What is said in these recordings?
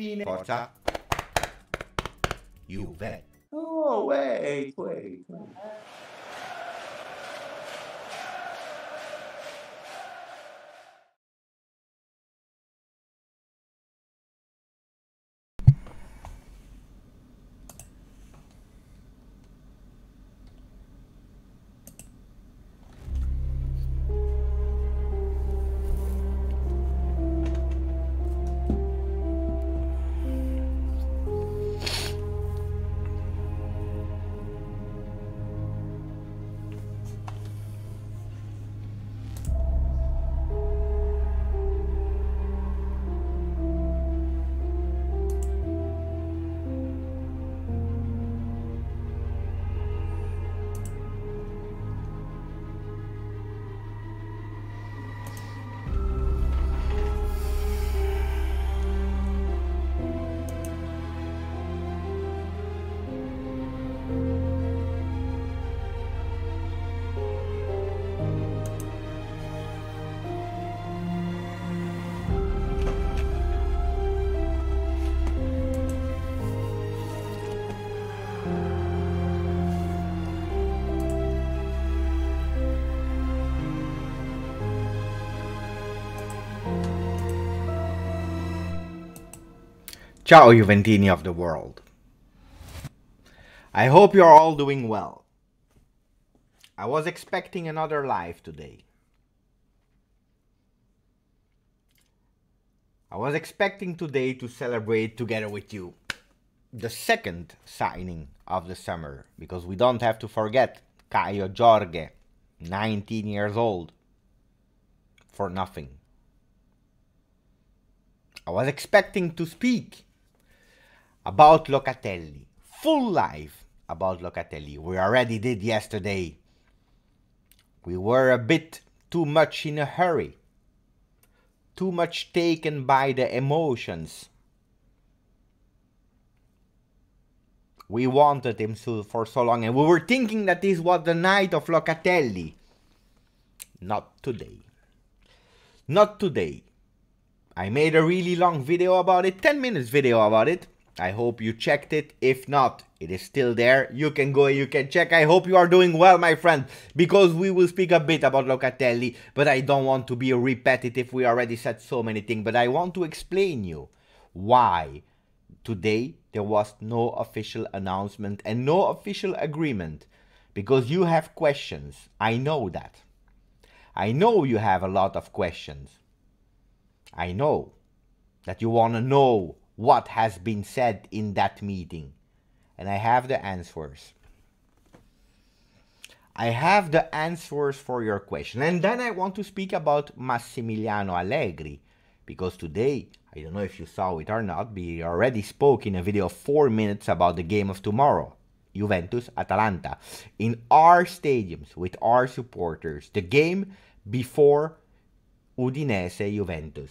fine. Forza. Ciao Juventini of the world. I hope you're all doing well. I was expecting another live today. I was expecting today to celebrate together with you the second signing of the summer because we don't have to forget Kaio Jorge, 19 years old, for nothing. I was expecting to speak about Locatelli, full live about Locatelli. We already did yesterday. We were a bit too much in a hurry, too much taken by the emotions. We wanted him so, for so long, and we were thinking that this was the night of Locatelli. Not today. Not today. I made a really long video about it, 10 minutes video about it. I hope you checked it. If not, it is still there. You can go, and you can check. I hope you are doing well, my friend, because we will speak a bit about Locatelli, but I don't want to be repetitive. We already said so many things, but I want to explain you why today there was no official announcement and no official agreement because you have questions. I know that. I know you have a lot of questions. I know that you want to know what has been said in that meeting. And I have the answers. I have the answers for your question. And then I want to speak about Massimiliano Allegri. Because today, I don't know if you saw it or not, we already spoke in a video of 4 minutes about the game of tomorrow. Juventus Atalanta. In our stadiums, with our supporters. The game before Udinese Juventus.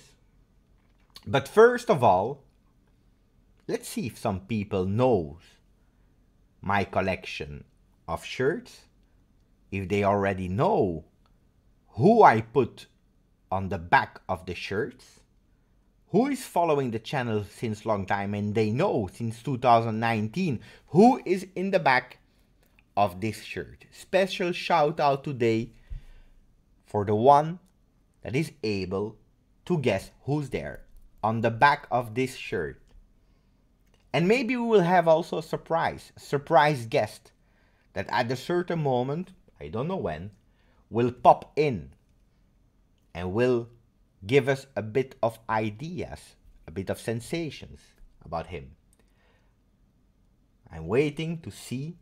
But first of all, let's see if some people knows my collection of shirts if they already know who i put on the back of the shirts who is following the channel since long time and they know since 2019 who is in the back of this shirt special shout out today for the one that is able to guess who's there on the back of this shirt. And maybe we will have also a surprise, surprise guest that at a certain moment, I don't know when, will pop in and will give us a bit of ideas, a bit of sensations about him. I'm waiting to see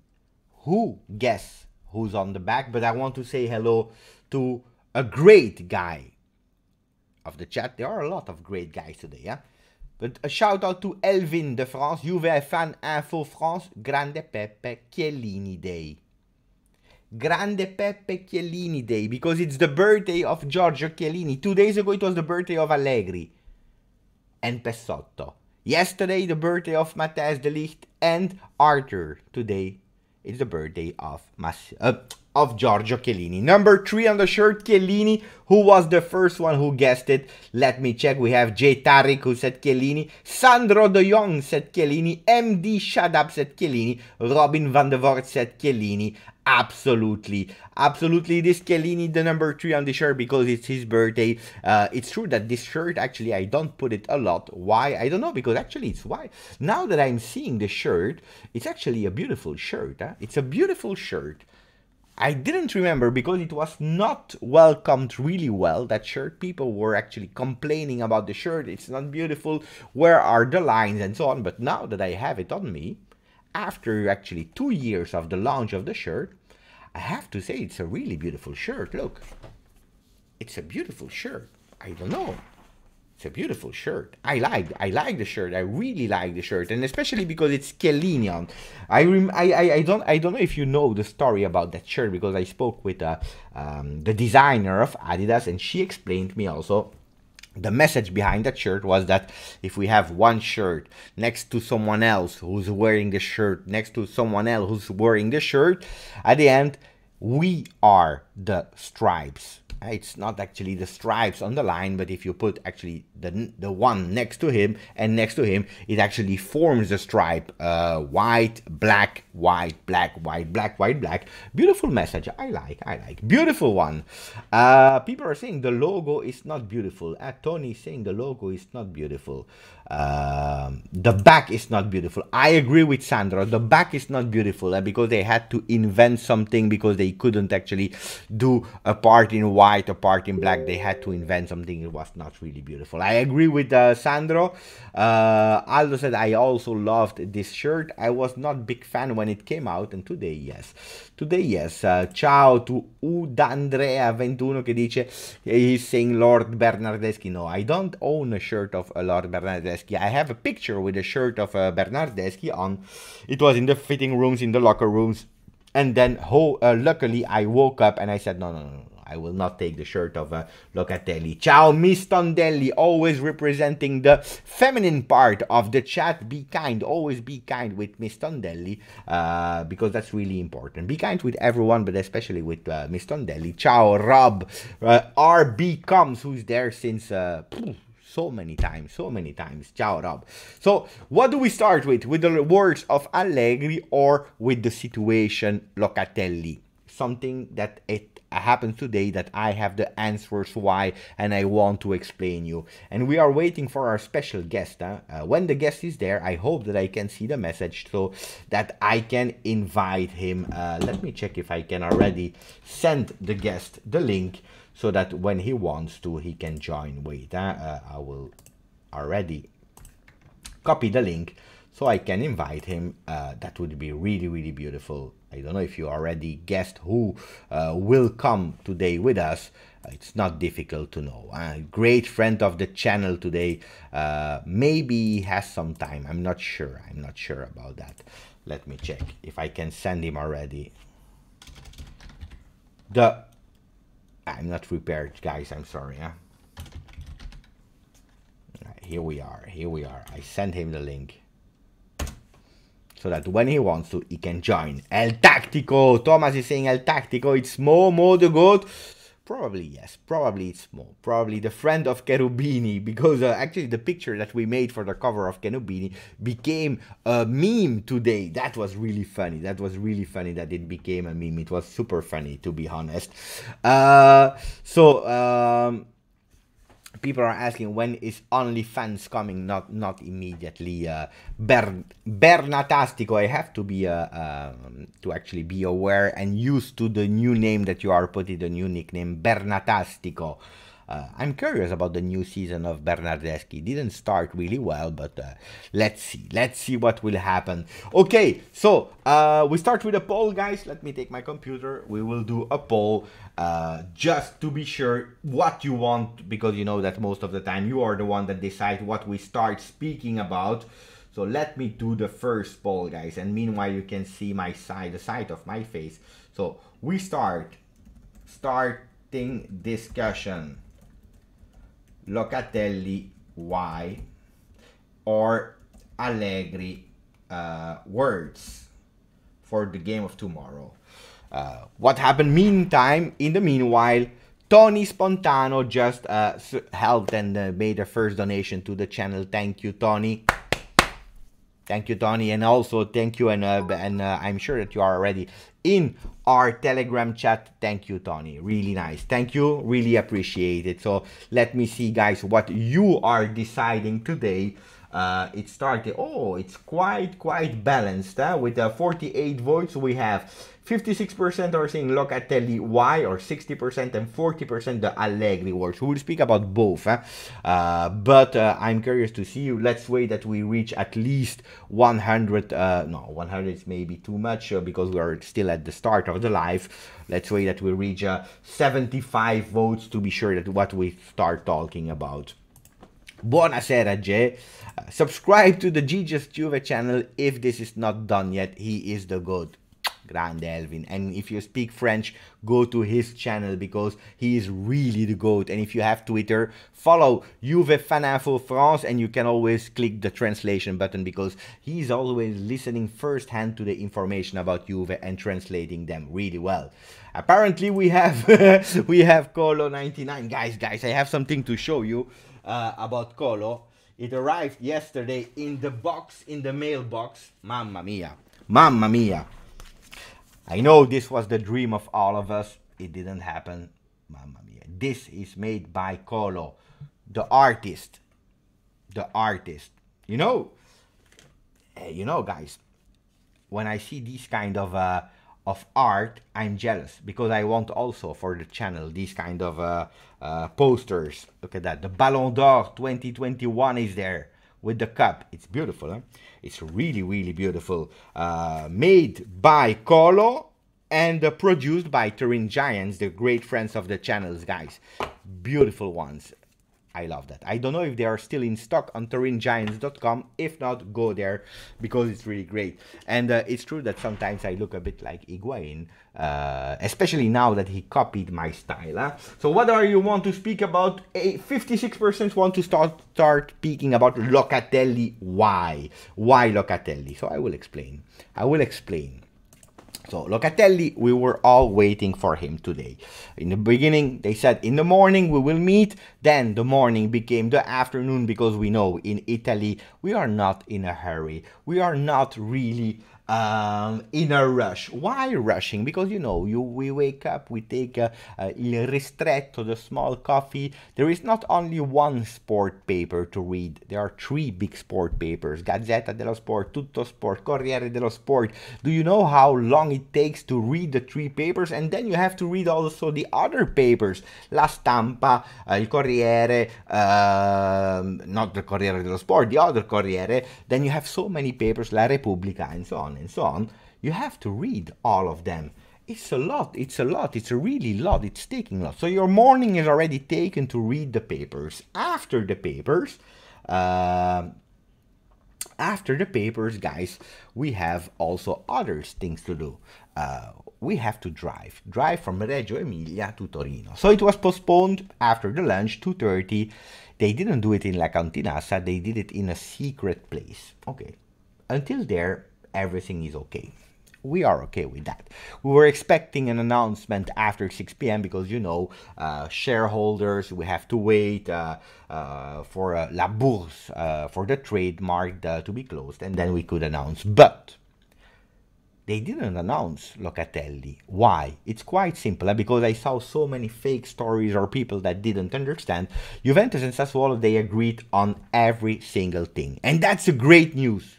who guess who's on the back, but I want to say hello to a great guy of the chat. There are a lot of great guys today, yeah? But a shout out to Elvin de France, Juve fan Info France, Grande Peppe Chiellini Day. Grande Peppe Chiellini Day because it's the birthday of Giorgio Chiellini. Two days ago it was the birthday of Allegri and Pessotto. Yesterday the birthday of Matthijs de Ligt and Arthur. Today it's the birthday of Mas- uh, of Giorgio Chiellini. Number three on the shirt, Chiellini. Who was the first one who guessed it? Let me check. We have J. Tarik who said Chiellini. Sandro de Jong said Chiellini. MD Shadab said Chiellini. Robin van der Voort said Chiellini. Absolutely. Absolutely. This Chiellini, the number three on the shirt because it's his birthday. Uh, it's true that this shirt, actually, I don't put it a lot. Why? I don't know because actually it's why. Now that I'm seeing the shirt, it's actually a beautiful shirt. Huh? It's a beautiful shirt. I didn't remember because it was not welcomed really well. That shirt, people were actually complaining about the shirt. It's not beautiful. Where are the lines and so on? But now that I have it on me, after actually two years of the launch of the shirt, I have to say it's a really beautiful shirt. Look, it's a beautiful shirt. I don't know. It's a beautiful shirt. I like I like the shirt. I really like the shirt, and especially because it's Chiellini on. I, rem- I, I I don't I don't know if you know the story about that shirt because I spoke with uh, um, the designer of Adidas, and she explained me also the message behind that shirt was that if we have one shirt next to someone else who's wearing the shirt next to someone else who's wearing the shirt at the end we are the stripes. It's not actually the stripes on the line but if you put actually the the one next to him and next to him it actually forms a stripe uh, white black white black white black white black. Beautiful message. I like i like. Beautiful one. Uh, people are saying the logo is not beautiful. Uh, tony is saying the logo is not beautiful. Um, the back is not beautiful. I agree with sandro. The back is not beautiful uh, because they had to invent something because they couldn't actually do a part in white a part in black. They had to invent something it was not really beautiful. I agree with uh, sandro. Uh, aldo said i also loved this shirt. I was not big fan when it came out. And today yes. Today yes. Uh, ciao to udandrea21 che dice he's saying lord bernardeschi. No i don't own a shirt of a lord bernardeschi. I have a picture with a shirt of uh, Bernardeschi on. It was in the fitting rooms, in the locker rooms. And then, uh, luckily, I woke up and I said, no, no, no, no. I will not take the shirt of uh, Locatelli. Ciao, Miss Tondelli, always representing the feminine part of the chat. Be kind, always be kind with Miss Tondelli, uh, because that's really important. Be kind with everyone, but especially with uh, Miss Tondelli. Ciao, Rob. Uh, RB comes, who's there since uh, so many times, so many times. Ciao, Rob. So, what do we start with? With the words of Allegri or with the situation Locatelli? Something that it happens today that I have the answers why and I want to explain you. And we are waiting for our special guest. Huh? Uh, when the guest is there, I hope that I can see the message so that I can invite him. Uh, let me check if I can already send the guest the link so that when he wants to, he can join. Wait, huh? uh, I will already copy the link so I can invite him. Uh, that would be really, really beautiful. I don't know if you already guessed who uh, will come today with us. Uh, it's not difficult to know. A great friend of the channel today. Uh, maybe he has some time. I'm not sure. I'm not sure about that. Let me check if I can send him already. The I'm not prepared, guys. I'm sorry. Right, here we are. Here we are. I sent him the link so that when he wants to, he can join. El Tactico! Thomas is saying El Tactico, it's Mo, Mo the GOAT. Probably yes, probably it's Mo. Probably the friend of Cherubini, because uh, actually the picture that we made for the cover of Cherubini became a meme today. That was really funny. That was really funny that it became a meme. It was super funny, to be honest. Uh, so, um, people are asking when is OnlyFans coming? Not not immediately. Uh, Ber- Bernatastico. I have to be uh, um, to actually be aware and used to the new name that you are putting, the new nickname Bernatastico. Uh, I'm curious about the new season of Bernardeschi. Didn't start really well, but uh, let's see. Let's see what will happen. Okay, so uh, we start with a poll, guys. Let me take my computer. We will do a poll uh, just to be sure what you want, because you know that most of the time you are the one that decides what we start speaking about. So let me do the first poll, guys. And meanwhile, you can see my side, the side of my face. So we start starting discussion. Locatelli why or Allegri uh, words for the game of tomorrow. Uh, what happened meantime, in the meanwhile, Tony Spontano just uh, helped and uh, made a first donation to the channel. Thank you, Tony. Thank you, Tony, and also thank you, and uh, and uh, I'm sure that you are already in our Telegram chat. Thank you, Tony. Really nice. Thank you. Really appreciate it. So let me see, guys, what you are deciding today. Uh, it started. Oh, it's quite quite balanced. Huh? With uh, 48 votes, we have 56% are saying Locatelli why or 60% and 40% the Allegri works. We will speak about both. Huh? Uh, but uh, I'm curious to see you. Let's wait that we reach at least 100. Uh, no, 100 is maybe too much uh, because we are still at the start of the live. Let's wait that we reach uh, 75 votes to be sure that what we start talking about. Buonasera, Jay. Subscribe to the Gigi's Juve channel if this is not done yet. He is the good. Grande Elvin. And if you speak French, go to his channel because he is really the GOAT. And if you have Twitter, follow Juve Faninfo France and you can always click the translation button because he's always listening firsthand to the information about Juve and translating them really well. Apparently we have we have Colo 99. Guys, guys, I have something to show you uh, about Colo. It arrived yesterday in the box, in the mailbox. Mamma mia. Mamma mia. I know this was the dream of all of us. It didn't happen. Mamma mia. This is made by Colo, the artist. The artist. You know, eh, you know, guys, when I see these kind of uh, of art, I'm jealous because I want also for the channel these kind of uh, uh, posters. Look at that. The Ballon d'Or 2021 is there with the cup. It's beautiful. Huh? It's really, really beautiful. Uh, made by Colo and uh, produced by Turin Giants, the great friends of the channels, guys. Beautiful ones. I love that. I don't know if they are still in stock on TurinGiants.com. If not, go there because it's really great. And uh, it's true that sometimes I look a bit like Higuain, uh, especially now that he copied my style. Huh? So what are you want to speak about? 56% want to start start speaking about Locatelli. Why? Why Locatelli? So I will explain. I will explain. So Locatelli, we were all waiting for him today. In the beginning, they said in the morning we will meet. Then the morning became the afternoon because we know in Italy we are not in a hurry. We are not really um, in a rush. Why rushing? Because you know, you we wake up, we take uh, uh, il ristretto, the small coffee. There is not only one sport paper to read. There are three big sport papers: Gazzetta dello Sport, Tutto Sport, Corriere dello Sport. Do you know how long it takes to read the three papers? And then you have to read also the other papers: La Stampa, uh, il Corriere, um, not the Corriere dello Sport, the other Corriere. Then you have so many papers, La Repubblica, and so on and so on, you have to read all of them. It's a lot, it's a lot, it's a really lot, it's taking a lot. So your morning is already taken to read the papers. After the papers, uh, after the papers, guys, we have also other things to do. Uh, we have to drive, drive from Reggio Emilia to Torino. So it was postponed after the lunch, 2.30. They didn't do it in La Cantinassa, they did it in a secret place. Okay. Until there, everything is okay. We are okay with that. We were expecting an announcement after 6 p.m. because you know, uh, shareholders, we have to wait uh, uh, for uh, La Bourse, uh, for the trademark uh, to be closed, and then we could announce. But they didn't announce Locatelli. Why? It's quite simple, because I saw so many fake stories or people that didn't understand. Juventus and Sassuolo, they agreed on every single thing. And that's a great news.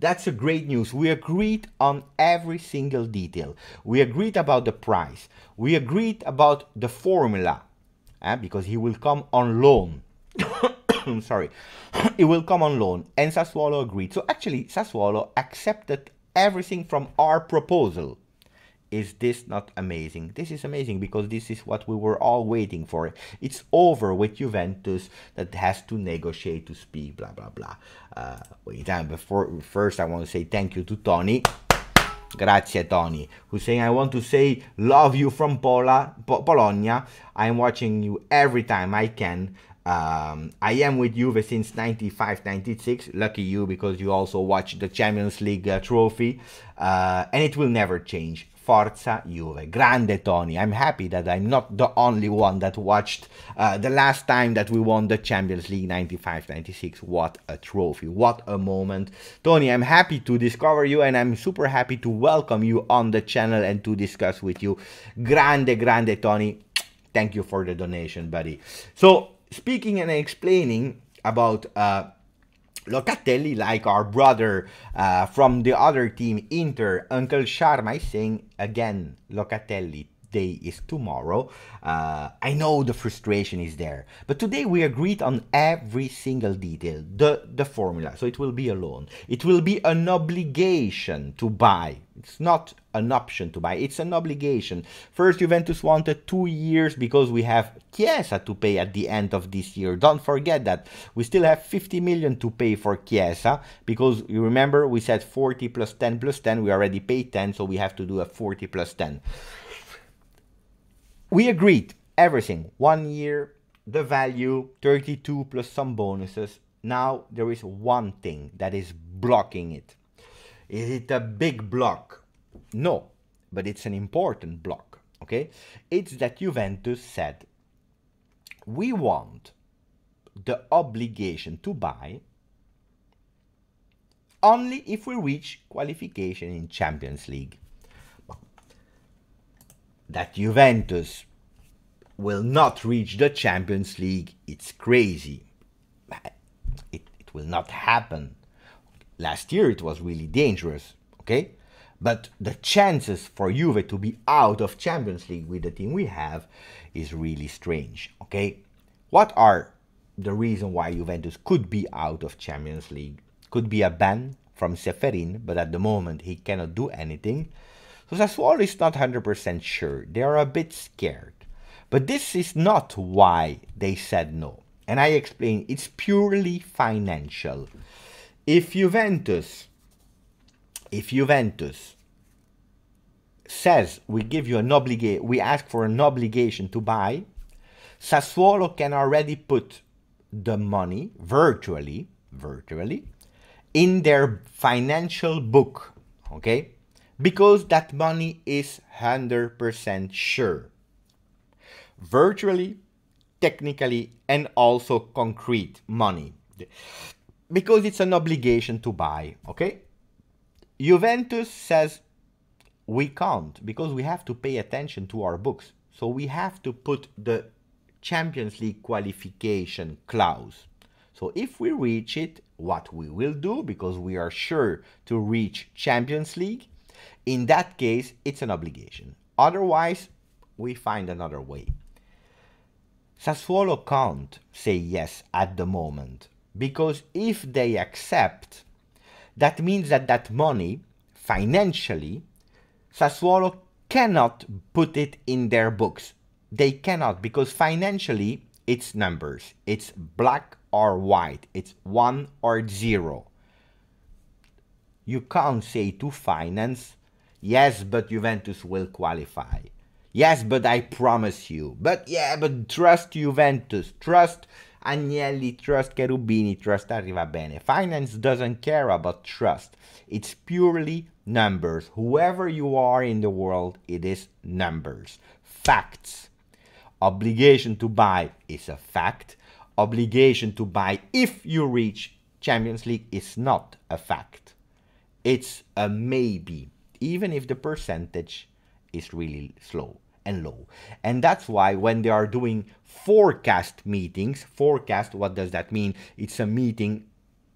That's a great news. We agreed on every single detail. We agreed about the price. We agreed about the formula, eh, because he will come on loan. I'm sorry. he will come on loan. And Sassuolo agreed. So actually, Sassuolo accepted everything from our proposal. Is this not amazing? This is amazing because this is what we were all waiting for. It's over with Juventus that has to negotiate to speak, blah blah blah. Uh, wait, before first I want to say thank you to Tony. Grazie Tony, who's saying I want to say love you from Pola, po- Bologna. I'm watching you every time I can. Um, I am with Juve since 95 96. Lucky you because you also watch the Champions League uh, trophy. Uh, and it will never change. Forza Juve. Grande Tony. I'm happy that I'm not the only one that watched uh, the last time that we won the Champions League 95 96. What a trophy. What a moment. Tony, I'm happy to discover you and I'm super happy to welcome you on the channel and to discuss with you. Grande, grande Tony. Thank you for the donation, buddy. So, speaking and explaining about uh, Locatelli, like our brother uh, from the other team, Inter, Uncle Sharma is saying again, Locatelli day is tomorrow. Uh, I know the frustration is there, but today we agreed on every single detail, the the formula. So it will be a loan. It will be an obligation to buy. It's not an option to buy. It's an obligation. First, Juventus wanted two years because we have Chiesa to pay at the end of this year. Don't forget that we still have 50 million to pay for Chiesa because you remember we said 40 plus 10 plus 10. We already paid 10, so we have to do a 40 plus 10 we agreed everything one year the value 32 plus some bonuses now there is one thing that is blocking it is it a big block no but it's an important block okay it's that juventus said we want the obligation to buy only if we reach qualification in champions league that Juventus will not reach the Champions League, it's crazy. It, it will not happen. Last year it was really dangerous, okay? But the chances for Juve to be out of Champions League with the team we have is really strange, okay? What are the reason why Juventus could be out of Champions League? Could be a ban from Ceferin, but at the moment he cannot do anything. So Sassuolo is not 100% sure. They are a bit scared. But this is not why they said no. And I explain it's purely financial. If Juventus if Juventus says we give you an obligation we ask for an obligation to buy, Sassuolo can already put the money virtually virtually in their financial book, okay? because that money is 100% sure. Virtually, technically, and also concrete money. Because it's an obligation to buy, okay? Juventus says we can't because we have to pay attention to our books. So we have to put the Champions League qualification clause. So if we reach it, what we will do because we are sure to reach Champions League, in that case, it's an obligation. Otherwise, we find another way. Sassuolo can't say yes at the moment because if they accept, that means that that money, financially, Sassuolo cannot put it in their books. They cannot because financially it's numbers. It's black or white. It's one or zero. You can't say to finance, Yes, but Juventus will qualify. Yes, but I promise you. But yeah, but trust Juventus. Trust Agnelli, trust Cherubini, trust Arrivabene. Finance doesn't care about trust. It's purely numbers. Whoever you are in the world, it is numbers. Facts. Obligation to buy is a fact. Obligation to buy if you reach Champions League is not a fact. It's a maybe even if the percentage is really slow and low. And that's why when they are doing forecast meetings, forecast, what does that mean? It's a meeting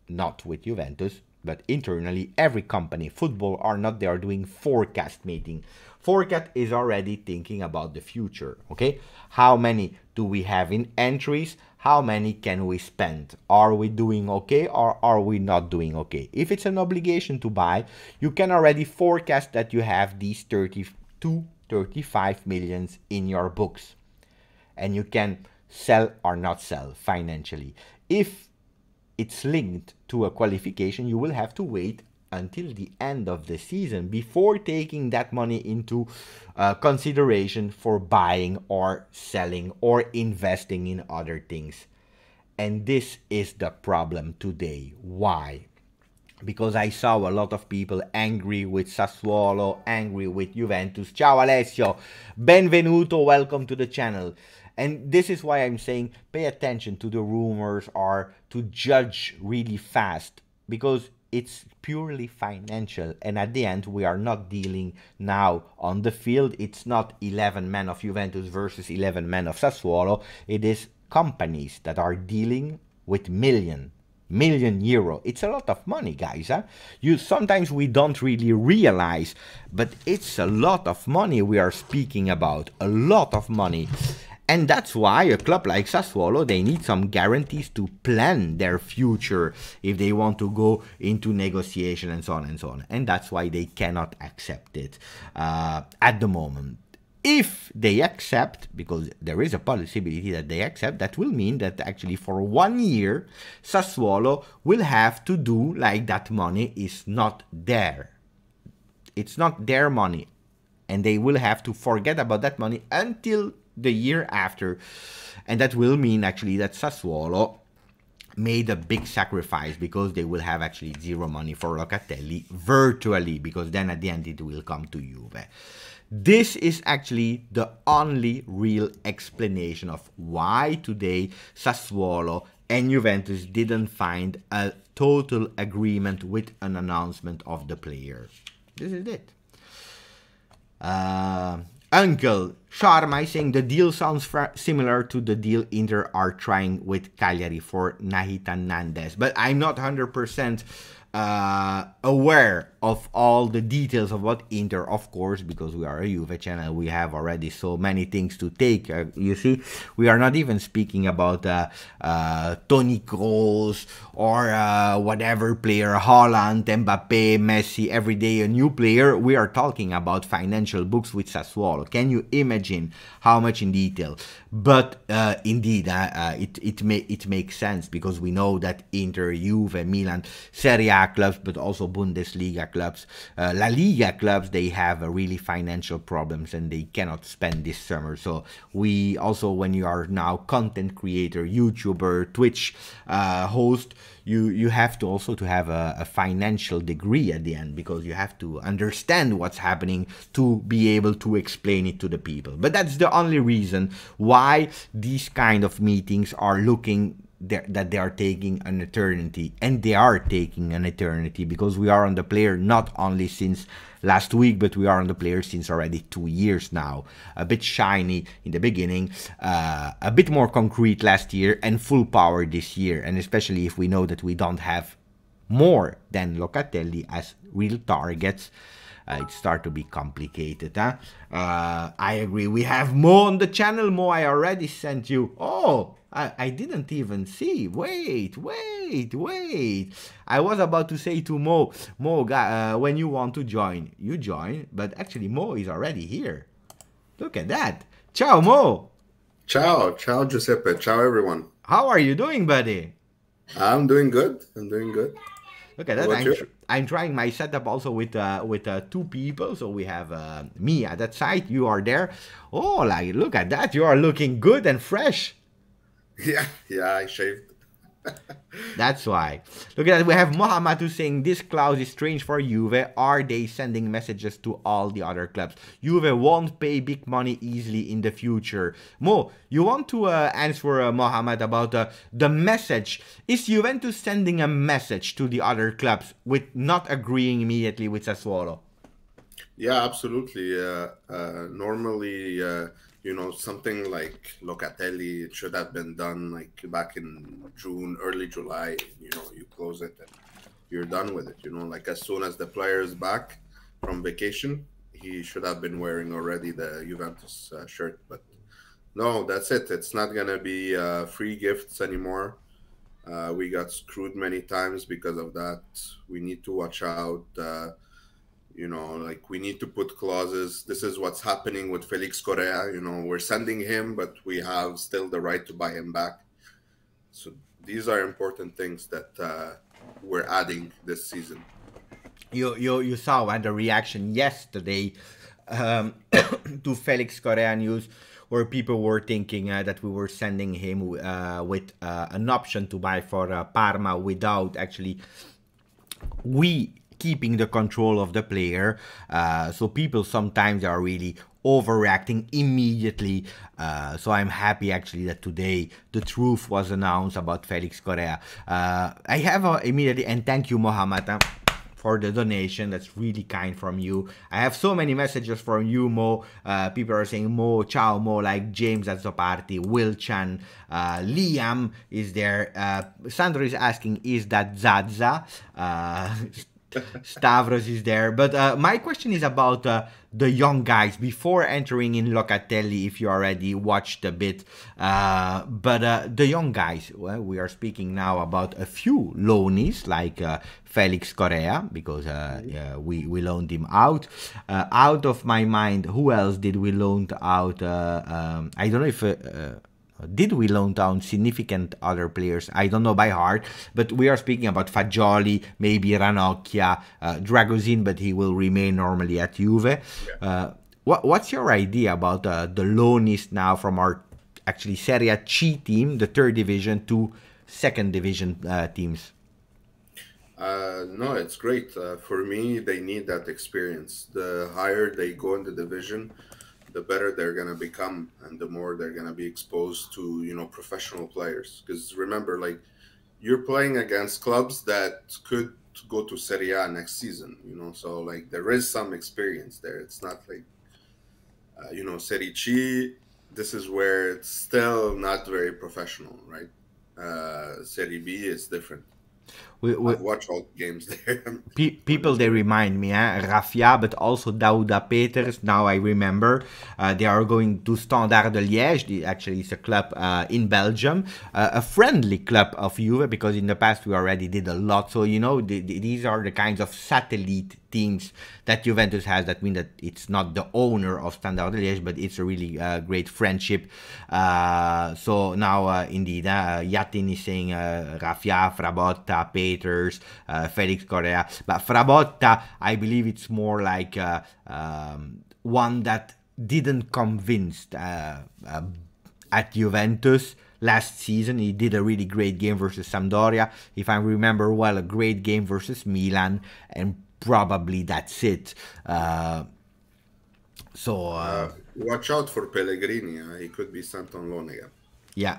not with Juventus, but internally, every company, football are not, they are doing forecast meeting. Forecast is already thinking about the future, okay? How many do we have in entries? How many can we spend? Are we doing okay or are we not doing okay? If it's an obligation to buy, you can already forecast that you have these 32, 35 millions in your books. And you can sell or not sell financially. If it's linked to a qualification, you will have to wait until the end of the season before taking that money into uh, consideration for buying or selling or investing in other things. And this is the problem today. Why? Because I saw a lot of people angry with Sassuolo, angry with Juventus. Ciao Alessio, benvenuto, welcome to the channel. And this is why I'm saying pay attention to the rumors or to judge really fast because it's purely financial. And at the end we are not dealing now on the field. It's not 11 men of Juventus versus 11 men of Sassuolo. It is companies that are dealing with million million euro it's a lot of money guys huh? you sometimes we don't really realize but it's a lot of money we are speaking about a lot of money and that's why a club like Sassuolo, they need some guarantees to plan their future if they want to go into negotiation and so on and so on. And that's why they cannot accept it uh, at the moment. If they accept, because there is a possibility that they accept, that will mean that actually for one year, Sassuolo will have to do like that money is not there. It's not their money. And they will have to forget about that money until the year after. And that will mean actually that Sassuolo made a big sacrifice because they will have actually zero money for Locatelli virtually because then at the end it will come to Juve. This is actually the only real explanation of why today Sassuolo and Juventus didn't find a total agreement with an announcement of the player. This is it. Uh, Uncle Sharma is saying the deal sounds similar to the deal Inter are trying with Cagliari for Nahitan Nández, but I'm not 100% uh, aware of all the details of what Inter, of course, because we are a Juve channel, we have already so many things to take. Uh, you see, we are not even speaking about uh, uh, Toni Kroos or uh, whatever player, Haaland, Mbappe, Messi, every day a new player. We are talking about financial books with Sassuolo. Can you imagine how much in detail? But uh, indeed, uh, it it may it makes sense because we know that Inter, Juve, Milan, Serie A clubs, but also Bundesliga clubs, uh, La Liga clubs, they have really financial problems and they cannot spend this summer. So we also, when you are now content creator, YouTuber, Twitch uh, host, you you have to also to have a, a, financial degree at the end because you have to understand what's happening to be able to explain it to the people but that's the only reason why these kind of meetings are looking that they are taking an eternity and they are taking an eternity because we are on the player not only since last week but we are on the player since already two years now. A bit shiny in the beginning uh, a bit more concrete last year and full power this year. And especially if we know that we don't have more than Locatelli as real targets uh, it start to be complicated huh? Uh, I agree. We have Mo on the channel. Mo I already sent you. Oh I, I didn't even see. Wait, wait, wait. I was about to say to Mo, Mo, uh, when you want to join, you join. But actually, Mo is already here. Look at that. Ciao, Mo. Ciao, ciao, Giuseppe. Ciao, everyone. How are you doing, buddy? I'm doing good. I'm doing good. Look at that. I'm, tr I'm, trying my setup also with uh, with uh, two people. So we have uh, me at that side. You are there. Oh, like look at that. You are looking good and fresh. Yeah, yeah, I shaved. That's why. Look at that. We have Mohamed who's saying this clause is strange for Juve. Are they sending messages to all the other clubs? Juve won't pay big money easily in the future. Mo, you want to uh, answer uh, Mohamed about uh, the message? Is Juventus sending a message to the other clubs with not agreeing immediately with Sassuolo? Yeah, absolutely. Uh, uh, normally, uh, you know, something like Locatelli it should have been done like back in June, early July. You know, you close it and you're done with it. You know, like as soon as the player is back from vacation, he should have been wearing already the Juventus uh, shirt. But no, that's it. It's not gonna be uh, free gifts anymore. Uh, we got screwed many times because of that. We need to watch out. You know, like we need to put clauses. This is what's happening with Felix Correia. You know, we're sending him, but we have still the right to buy him back. So these are important things that uh, we're adding this season. You you you saw uh, the reaction yesterday um, to Felix Correia news, where people were thinking uh, that we were sending him uh, with uh, an option to buy for uh, Parma without actually we keeping the control of the player. Uh, so people sometimes are really overreacting immediately. Uh, so I'm happy actually that today the truth was announced about Felix Correia. Uh, I have uh, immediately, and thank you, Mohammed. uh, for the donation. That's really kind from you. I have so many messages from you, Mo. Uh, people are saying Mo, ciao, Mo, like James party, Will Chan, uh, Liam is there. Sandro is asking, is that Zaza? Stavros is there. But uh, my question is about uh, the young guys before entering in Locatelli, if you already watched a bit. Uh, but uh, the young guys, well, we are speaking now about a few loanies like uh, Felix Correia, because uh, yeah, we, we loaned him out. Uh, out of my mind, who else did we loan out? Uh, um, I don't know if. Did we loan down significant other players? I don't know by heart, but we are speaking about Fagioli, maybe Ranocchia, uh, Dragusin, but he will remain normally at Juve. Uh, what, what's your idea about uh, the loanies now from our actually Serie A C team, the third division, to second division uh, teams? Uh, no, it's great. Uh, for me, they need that experience. The higher they go in the division, the better they're gonna become, and the more they're gonna be exposed to you know professional players. Because remember, like you're playing against clubs that could go to Serie A next season. You know, so like there is some experience there. It's not like uh, you know Serie C. This is where it's still not very professional, right? Uh, Serie B is different. We, we, I watch all the games there. Pe- people they remind me, eh? Rafia, but also Daouda Peeters. Now I remember uh, they are going to Standard de Liège. The, actually, it's a club uh, in Belgium, uh, a friendly club of Juve because in the past we already did a lot. So you know, the, the, these are the kinds of satellite teams that Juventus has. That mean that it's not the owner of Standard de Liège, but it's a really uh, great friendship. Uh, so now, uh, indeed, uh, Yatin is saying uh, Rafia, Frabotta, Peeters, uh, Felix Correia. But Frabotta, I believe it's more like uh, um, one that didn't convince uh, uh, at Juventus last season. He did a really great game versus Sampdoria. If I remember well, a great game versus Milan, and probably that's it. Uh, so. Uh, Uh, watch out for Pellegrini. Uh, he could be sent on loan again. Yeah,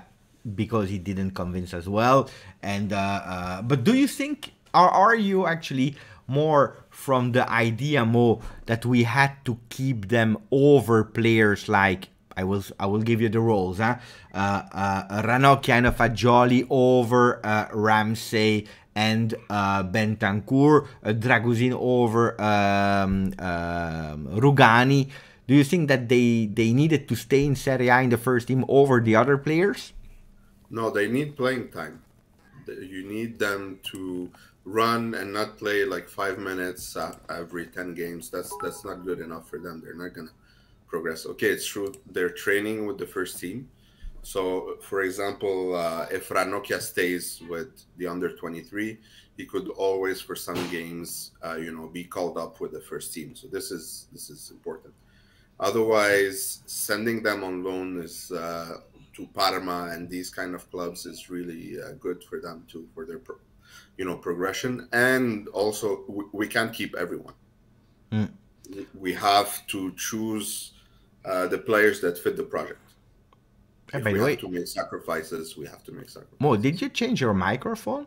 because he didn't convince as well. And uh, uh, but do you think are are you actually more from the idea more that we had to keep them over players like I will I will give you the roles, huh? Uh, uh, Ranocchia and Fagioli over uh, Ramsey and uh, Bentancur, uh, Dragusin over um, um, Rugani. Do you think that they they needed to stay in Serie A in the first team over the other players? No, they need playing time. You need them to run and not play like five minutes uh, every ten games. That's that's not good enough for them. They're not gonna progress. Okay, it's true. They're training with the first team. So, for example, uh, if Ranocchia stays with the under twenty three, he could always, for some games, uh, you know, be called up with the first team. So this is this is important. Otherwise, sending them on loan is uh, to Parma and these kind of clubs is really uh, good for them too for their, pro- you know, progression. And also, we, we can't keep everyone. Mm. We have to choose uh, the players that fit the project. Hey, If by we the have to make sacrifices, we have to make sacrifices. Mo, did you change your microphone?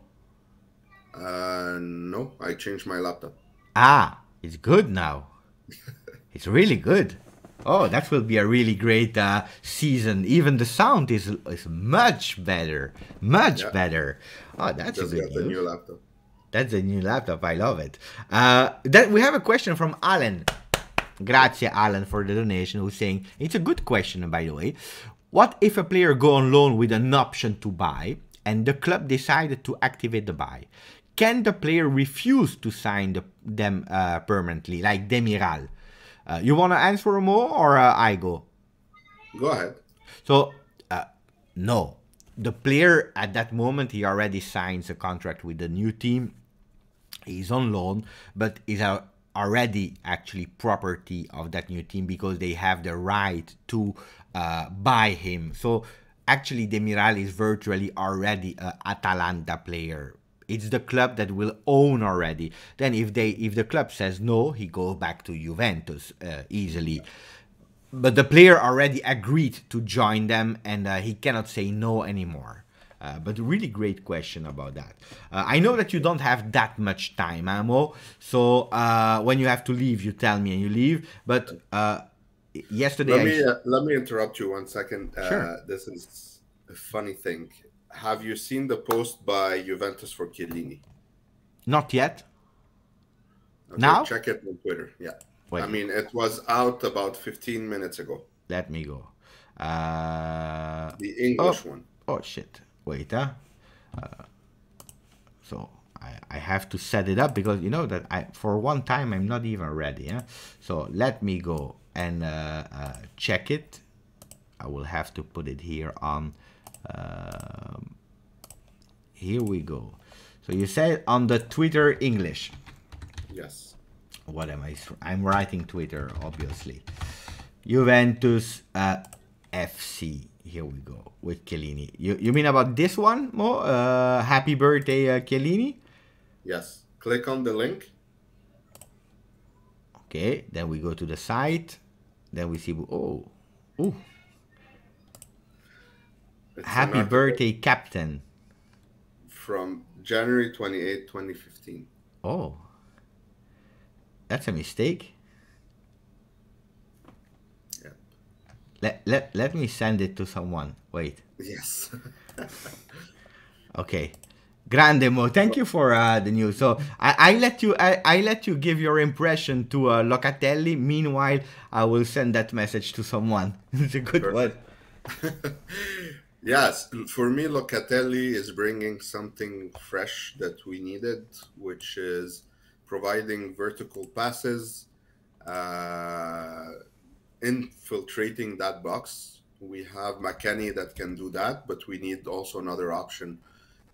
Uh, no, I changed my laptop. Ah, it's good now. It's really good. Oh, that will be a really great uh, season. Even the sound is is much better, much Yeah. better. Oh, that's a good new laptop. That's a new laptop. I love it. Uh, that we have a question from Alan. Grazie, Alan, for the donation. Who's saying it's a good question, by the way. What if a player go on loan with an option to buy, and the club decided to activate the buy? Can the player refuse to sign the, them uh, permanently, like Demiral? Uh, you want to answer more, or uh, I go? Go ahead. So, uh, no. The player at that moment, he already signs a contract with the new team. He's on loan, but is already actually property of that new team because they have the right to uh, buy him. So, actually, Demiral is virtually already a Atalanta player. It's the club that will own already. Then, if they if the club says no, he goes back to Juventus uh, easily but the player already agreed to join them and uh, he cannot say no anymore uh, but really great question about that uh, i know that you don't have that much time amo so uh, when you have to leave you tell me and you leave but uh, yesterday Let I- me uh, let me interrupt you one second. Uh, Sure. This is a funny thing. Have you seen the post by Juventus for Chiellini? not yet Okay, Now? check it on Twitter. Yeah, Wait. I mean it was out about 15 minutes ago. let me go uh, The English one. Oh shit! Wait, huh? Uh, so I, I have to set it up because you know that I for one time I'm not even ready. Huh? So let me go and uh, uh, check it. I will have to put it here on. Um, here we go. So you said on the Twitter English. Yes. What am I? I'm writing Twitter, obviously. Juventus uh, FC. Here we go with Chiellini. You you mean about this one, more? Uh, happy birthday, uh, Chiellini. Yes. Click on the link. Okay, then we go to the site. Then we see. Oh, ooh, It's happy birthday, Captain. From January 28, 2015. Oh, that's a mistake. Yeah. Let let let me send it to someone. Wait. Yes. Okay. Grande Mo, thank you for uh, the news. So I, I let you I, I let you give your impression to uh, Locatelli. Meanwhile, I will send that message to someone. it's a good one. yes, for me, Locatelli is bringing something fresh that we needed, which is providing vertical passes, uh, infiltrating that box. We have McKennie that can do that, but we need also another option.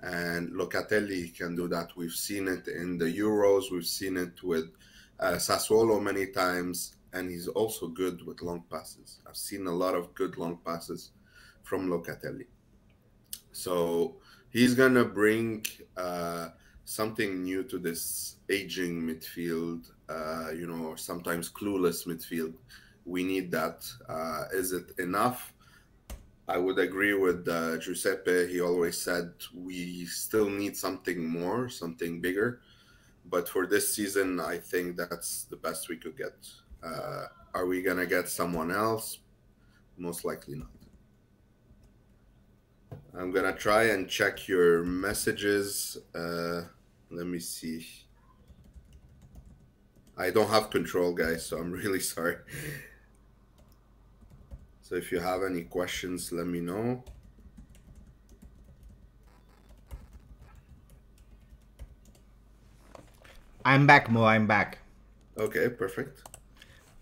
And Locatelli can do that. We've seen it in the Euros, we've seen it with uh, Sassuolo many times, and he's also good with long passes. I've seen a lot of good long passes from Locatelli. So he's gonna bring uh, something new to this aging midfield, uh, you know, sometimes clueless midfield. We need that. Uh, is it enough? I would agree with uh, Giuseppe. He always said we still need something more, something bigger. But for this season, I think that's the best we could get. Uh, are we gonna get someone else? Most likely not. I'm gonna try and check your messages. Uh, let me see. I don't have control, guys, so I'm really sorry. So if you have any questions, let me know. I'm back, Mo. I'm back. Okay, perfect.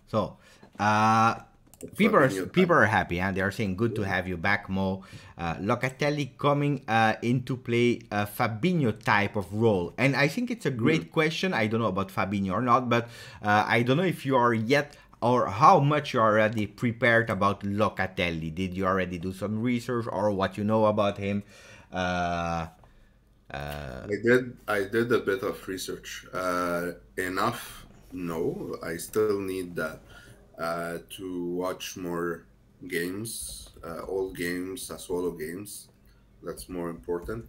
So, uh, people are Fabinho. people are happy, and they are saying good to have you back, Mo. Uh, Locatelli coming uh, into play a Fabinho type of role, and I think it's a great question. I don't know about Fabinho or not, but uh, I don't know if you are yet or how much you are already prepared about Locatelli. Did you already do some research or what you know about him? Uh, uh, I did. I did a bit of research. Uh, enough? No. I still need that uh, to watch more games, uh, old games, as games. That's more important.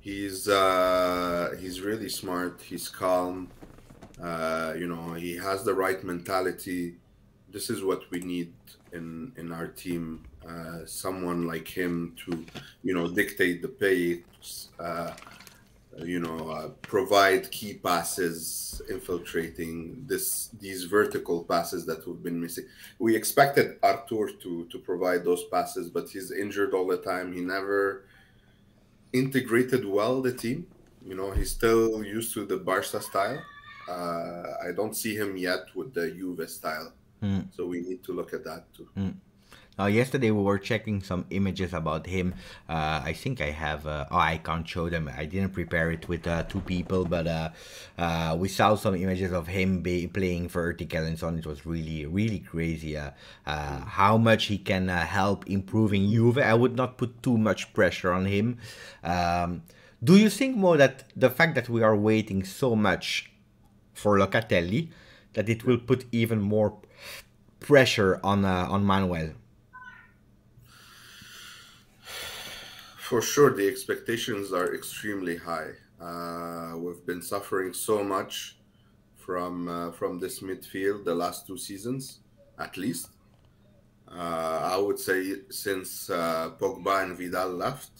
He's uh, he's really smart. He's calm. Uh, you know, he has the right mentality. this is what we need in in our team. Uh, someone like him to, you know, dictate the pace. Uh, you know, uh, provide key passes, infiltrating this these vertical passes that we've been missing. We expected Arthur to to provide those passes, but he's injured all the time. He never integrated well the team. You know, he's still used to the Barca style. Uh, I don't see him yet with the Juve style. Mm. So we need to look at that too. Mm. Uh, yesterday we were checking some images about him. Uh, I think I have. Uh, oh, I can't show them. I didn't prepare it with uh, two people, but uh, uh, we saw some images of him playing vertical and so on. It was really, really crazy. how much he can help improving Juve. I would not put too much pressure on him. Um, do you think more that the fact that we are waiting so much for Locatelli that it will put even more pressure on on Manuel? For sure, the expectations are extremely high. Uh, we've been suffering so much from uh, from this midfield the last two seasons, at least. Uh, I would say since uh, Pogba and Vidal left,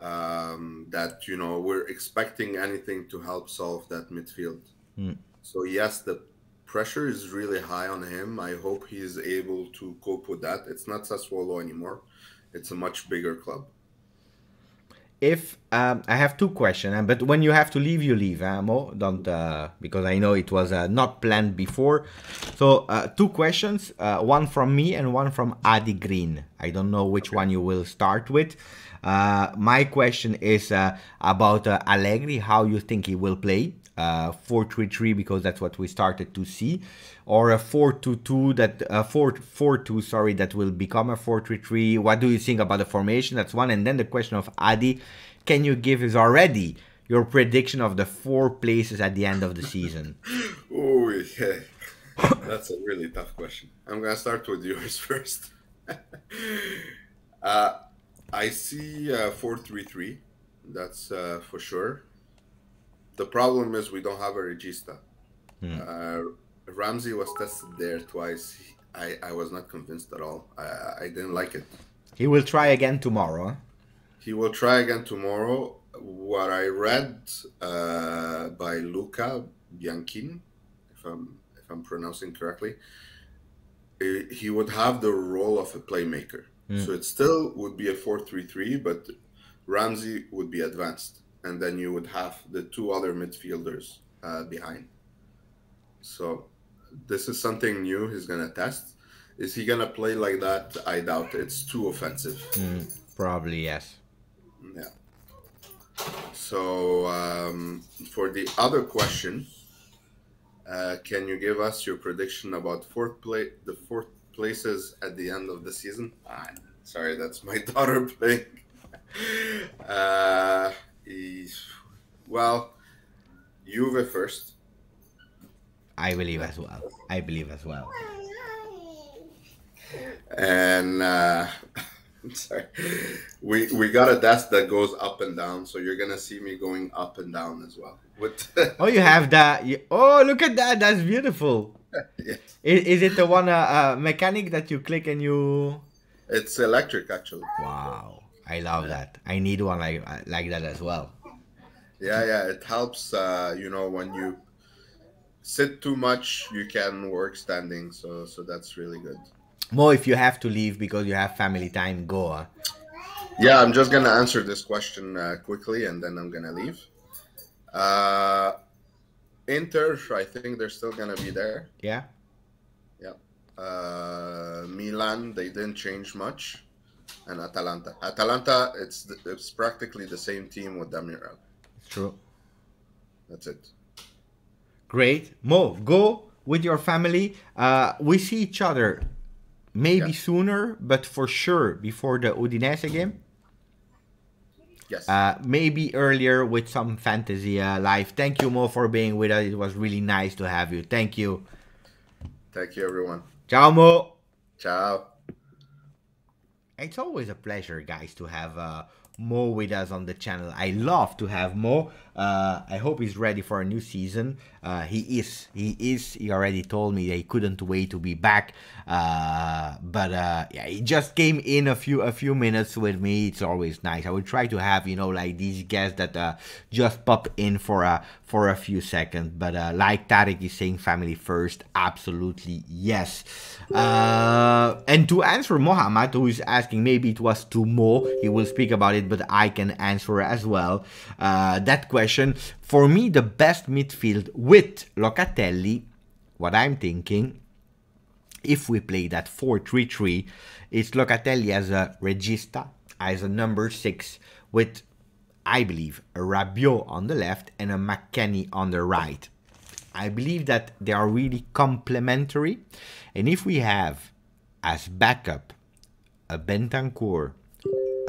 um, that you know we're expecting anything to help solve that midfield. Mm. So yes, the pressure is really high on him. I hope he is able to cope with that. It's not Sassuolo anymore; it's a much bigger club if um, I have two questions, but when you have to leave, you leave, huh, Mo? Don't uh, because I know it was uh, not planned before. So uh, two questions, uh, one from me and one from Adi Green. I don't know which one you will start with. Uh, my question is uh, about Allegri. How you think he will play? Uh, 4-3-3 because that's what we started to see or a 4-2-2 that uh, 4-4-2 sorry that will become a 4-3-3 what do you think about the formation? That's one. And then the question of Adi can you give us already your prediction of the four places at the end of the season? Oh yeah. That's a really tough question. I'm gonna start with yours first. Uh, I see uh, 4-3-3 that's uh, for sure the problem is we don't have a regista. Hmm. Uh, Ramsey was tested there twice. I, I was not convinced at all. I, I didn't like it. He will try again tomorrow. He will try again tomorrow. What I read uh, by Luca Bianchin, if I'm if I'm pronouncing correctly, he would have the role of a playmaker. Mm. So it still would be a 4-3-3, but Ramsey would be advanced and then you would have the two other midfielders uh, behind. So this is something new he's gonna test. Is he gonna play like that? I doubt it's too offensive. Mm, probably yes. Yeah. So um, for the other question, uh, can you give us your prediction about fourth play the fourth places at the end of the season? Ah, sorry, that's my daughter playing. uh, well, Juve first. I believe as well. I believe as well. And uh, sorry, we we got a desk that goes up and down, so you're gonna see me going up and down as well. With oh, you have that. You, oh, look at that. That's beautiful. yes. Is, is it the one uh, uh, mechanic that you click and you? It's electric, actually. Wow, I love that. I need one like like that as well. Yeah, yeah, it helps. Uh, you know, when you sit too much, you can work standing. So, so that's really good. More if you have to leave because you have family time, go. Huh? Yeah, I'm just gonna answer this question uh, quickly, and then I'm gonna leave. Uh, Inter, I think they're still gonna be there. Yeah. Yeah. Uh, Milan, they didn't change much, and Atalanta. Atalanta, it's it's practically the same team with Demiral. True. That's it. Great. Mo, go with your family. Uh, we see each other maybe yeah. sooner, but for sure before the Udinese game. Yes. Uh, maybe earlier with some fantasy uh, live. Thank you, Mo, for being with us. It was really nice to have you. Thank you. Thank you, everyone. Ciao, Mo. Ciao. It's always a pleasure, guys, to have uh, Mo with us on the channel. I love to have Mo. Uh, I hope he's ready for a new season. Uh, he is. He is. He already told me he couldn't wait to be back. Uh, but uh, yeah, he just came in a few a few minutes with me. It's always nice. I will try to have you know like these guests that uh, just pop in for a for a few seconds. But uh, like Tarek is saying, family first. Absolutely yes. and to answer Mohammed, who is asking, maybe it was to more. He will speak about it, but I can answer as well. that question for me, the best midfield with Locatelli, what I'm thinking, if we play that 4-3-3, it's Locatelli as a regista, as a number 6, with, I believe, a Rabiot on the left and a McKennie on the right. I believe that they are really complementary. And if we have as backup a Bentancur,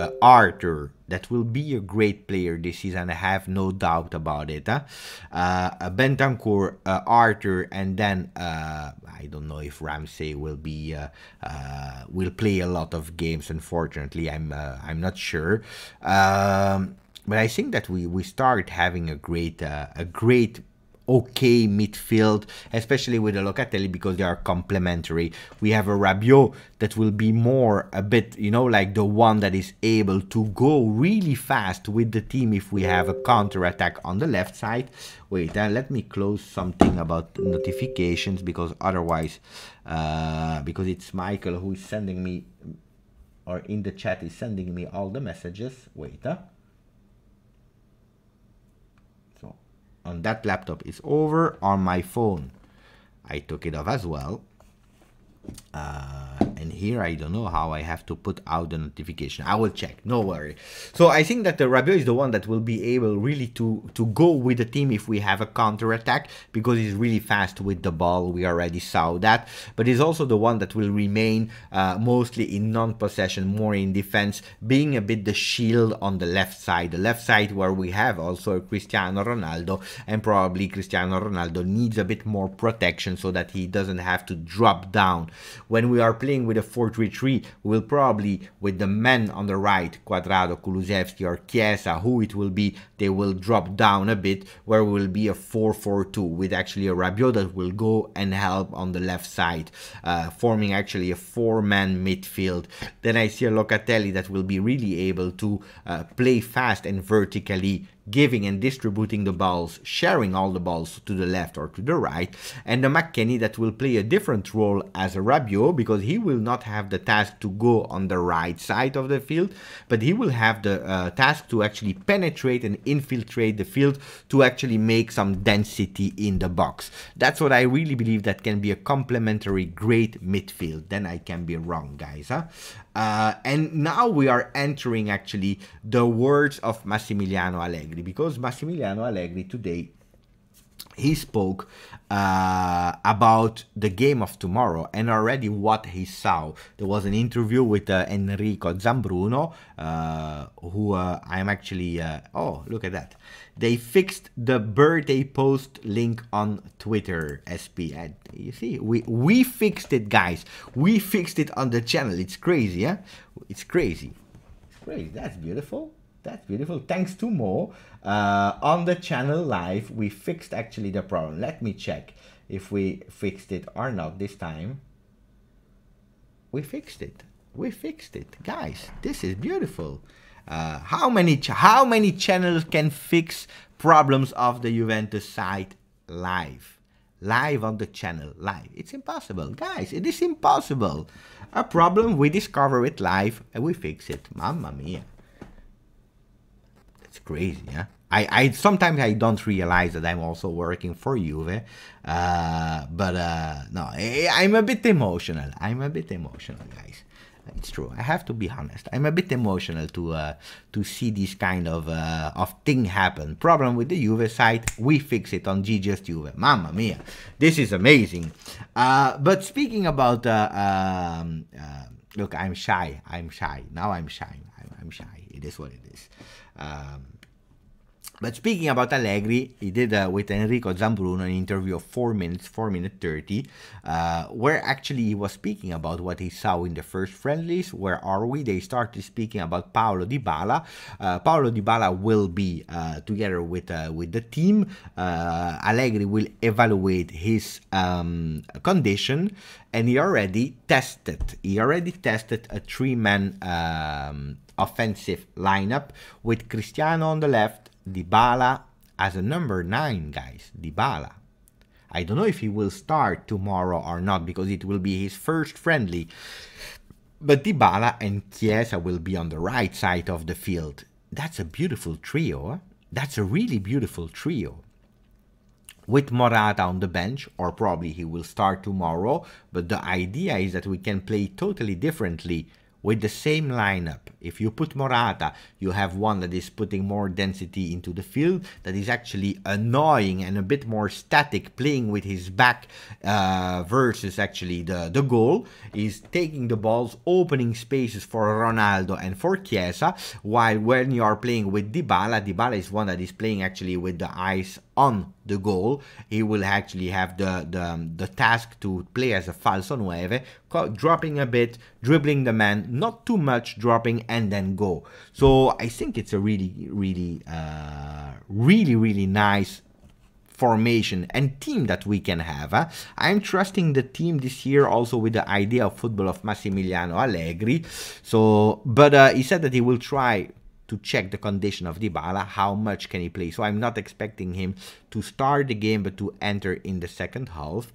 a Arthur, that will be a great player this season. I have no doubt about it. Huh? Uh, Bentancur, uh, Arthur, and then uh, I don't know if Ramsey will be uh, uh, will play a lot of games. Unfortunately, I'm uh, I'm not sure. Um, but I think that we we start having a great a great okay midfield, especially with the Locatelli because they are complementary. We have a Rabiot that will be more a bit, you know, like the one that is able to go really fast with the team if we have a counter attack on the left side. Wait, uh, let me close something about notifications because otherwise, uh, because it's Michael who is sending me, or in the chat is sending me all the messages. Wait, huh? On that laptop is over on my phone. I took it off as well uh, and here I don't know how I have to put out the notification. I will check. No worry. So I think that the Rabiot is the one that will be able really to to go with the team if we have a counter attack because he's really fast with the ball. We already saw that. But he's also the one that will remain uh, mostly in non-possession more in defense being a bit the shield on the left side. The left side where we have also Cristiano Ronaldo and probably Cristiano Ronaldo needs a bit more protection so that he doesn't have to drop down when we are playing with a 4-3-3, we'll probably, with the men on the right, Cuadrado, Kulusevski or Chiesa, who it will be, they will drop down a bit, where will be a 4-4-2, with actually a Rabiot that will go and help on the left side, uh, forming actually a four-man midfield. Then I see a Locatelli that will be really able to uh, play fast and vertically giving and distributing the balls, sharing all the balls to the left or to the right, and the McKennie that will play a different role as a Rabiot because he will not have the task to go on the right side of the field, but he will have the uh, task to actually penetrate and infiltrate the field to actually make some density in the box. That's what I really believe that can be a complementary great midfield. Then I can be wrong, guys. Huh? Uh, and now we are entering actually the words of Massimiliano Allegri because Massimiliano Allegri today he spoke uh, about the game of tomorrow and already what he saw. There was an interview with uh, Enrico Zambruno, uh, who uh, I'm actually. Uh, oh, look at that! They fixed the birthday post link on Twitter. SP, and you see, we we fixed it, guys. We fixed it on the channel. It's crazy, yeah. It's crazy. It's crazy. That's beautiful. That's beautiful. Thanks to Mo. Uh, on the channel live, we fixed actually the problem. Let me check if we fixed it or not this time. We fixed it. We fixed it. Guys, this is beautiful. Uh, how many how many channels can fix problems of the Juventus site live? Live on the channel, live. It's impossible. Guys, it is impossible. A problem, we discover it live and we fix it. Mamma mia. Crazy, yeah. I, I sometimes I don't realize that I'm also working for Juve, uh, but uh, no, I, I'm a bit emotional. I'm a bit emotional, guys. It's true. I have to be honest. I'm a bit emotional to uh, to see this kind of uh, of thing happen. Problem with the Juve site, we fix it on GJustjuve. Mamma mia, this is amazing. Uh, but speaking about, uh, um, look, I'm shy. I'm shy. Now I'm shy. I'm, I'm shy. It is what it is. Um, But speaking about Allegri, he did uh, with Enrico Zambruno an interview of 4 minutes, 4 minutes 30, uh, where actually he was speaking about what he saw in the first friendlies. Where are we? They started speaking about Paulo Dybala. Uh, Paulo Dybala will be uh, together with uh, with the team. Uh, Allegri will evaluate his um, condition, and he already tested. He already tested a three-man um, offensive lineup with Cristiano on the left, Dybala as a number 9, guys. Dybala. I don't know if he will start tomorrow or not because it will be his first friendly. But Dybala and Chiesa will be on the right side of the field. That's a beautiful trio. That's a really beautiful trio. With Morata on the bench, or probably he will start tomorrow, but the idea is that we can play totally differently with the same lineup. If you put Morata, you have one that is putting more density into the field, that is actually annoying and a bit more static, playing with his back uh, versus actually the, the goal, is taking the balls, opening spaces for Ronaldo and for Chiesa, while when you are playing with Dybala, Dybala is one that is playing actually with the eyes on the goal, he will actually have the, the, the task to play as a falso nueve, dropping a bit, dribbling the man, not too much dropping, and then go. So I think it's a really, really, uh, really, really nice formation and team that we can have. I'm trusting the team this year also with the idea of football of Massimiliano Allegri. So, but uh, he said that he will try to check the condition of Dybala, how much can he play. So I'm not expecting him to start the game, but to enter in the second half.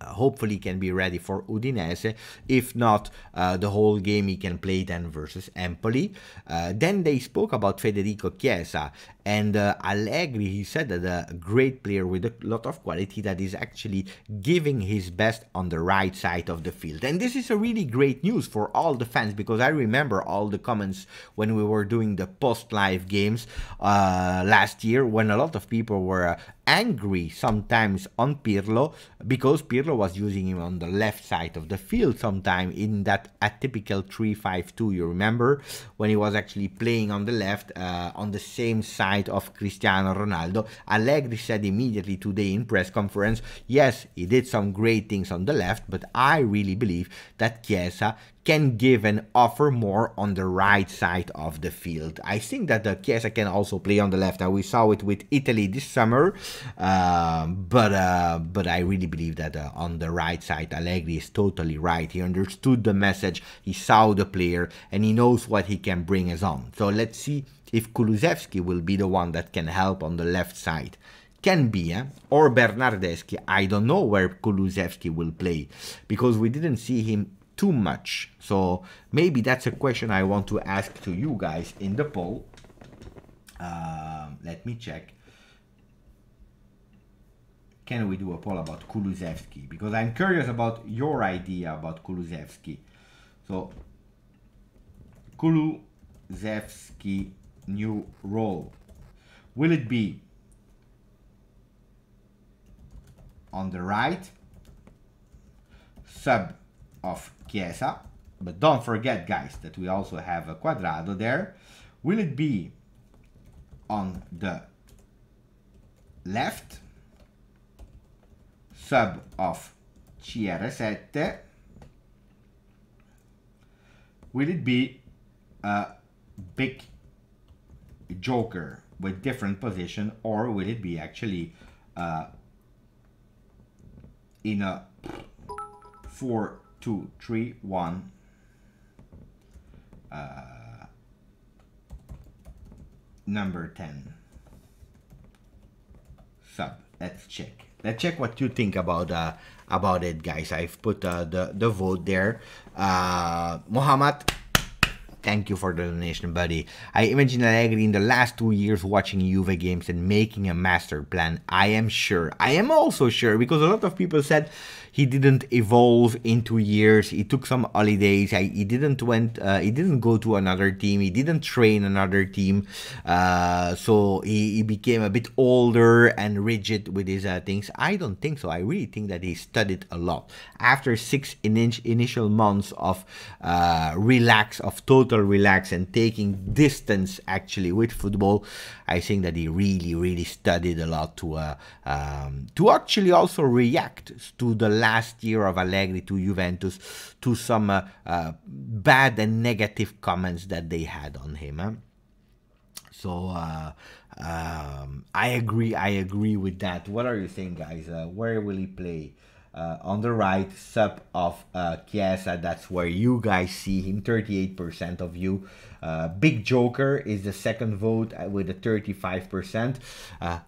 Uh, hopefully can be ready for Udinese. If not, uh, the whole game he can play then versus Empoli. Uh, then they spoke about Federico Chiesa and uh, Allegri. He said that a great player with a lot of quality that is actually giving his best on the right side of the field. And this is a really great news for all the fans because I remember all the comments when we were doing the post live games uh, last year when a lot of people were uh, angry sometimes on Pirlo because Pirlo was using him on the left side of the field sometime in that atypical 3-5-2 you remember when he was actually playing on the left uh, on the same side of Cristiano Ronaldo Allegri said immediately today in press conference yes he did some great things on the left but I really believe that Chiesa can give and offer more on the right side of the field. I think that the Chiesa can also play on the left. and we saw it with Italy this summer, uh, but uh, but I really believe that uh, on the right side, Allegri is totally right. He understood the message, he saw the player, and he knows what he can bring us on. So let's see if Kulusevski will be the one that can help on the left side can be, eh? or Bernardeschi. I don't know where Kulusevski will play because we didn't see him too much. So maybe that's a question I want to ask to you guys in the poll. Uh, let me check. Can we do a poll about Kulusevski? Because I'm curious about your idea about Kulusevski. So, Kulusevski new role. Will it be on the right, sub of Chiesa. But don't forget, guys, that we also have a Cuadrado there. Will it be on the left, sub of CR7? Will it be a big joker with different position or will it be actually uh, in a 4 two, three, one. Uh, number 10. Sub. Let's check. Let's check what you think about uh, about it, guys. I've put uh, the, the vote there. Uh, Muhammad, Thank you for the donation, buddy. I imagine Allegri in the last two years watching Juve games and making a master plan. I am sure. I am also sure because a lot of people said he didn't evolve in two years. He took some holidays. He didn't went. Uh, he didn't go to another team. He didn't train another team. Uh, so he, he, became a bit older and rigid with his uh, things. I don't think so. I really think that he studied a lot. After six in initial months of uh, relax, of total relax and taking distance actually with football. I think that he really, really studied a lot to uh, um, to actually also react to the last year of Allegri to Juventus, to some uh, uh, bad and negative comments that they had on him. Huh? So uh, um, I agree. I agree with that. What are you saying, guys? Uh, where will he play? Uh, on the right, sub of uh, Chiesa. That's where you guys see him. 38% of you. Uh, Big Joker is the second vote uh, with a 35%. Uh,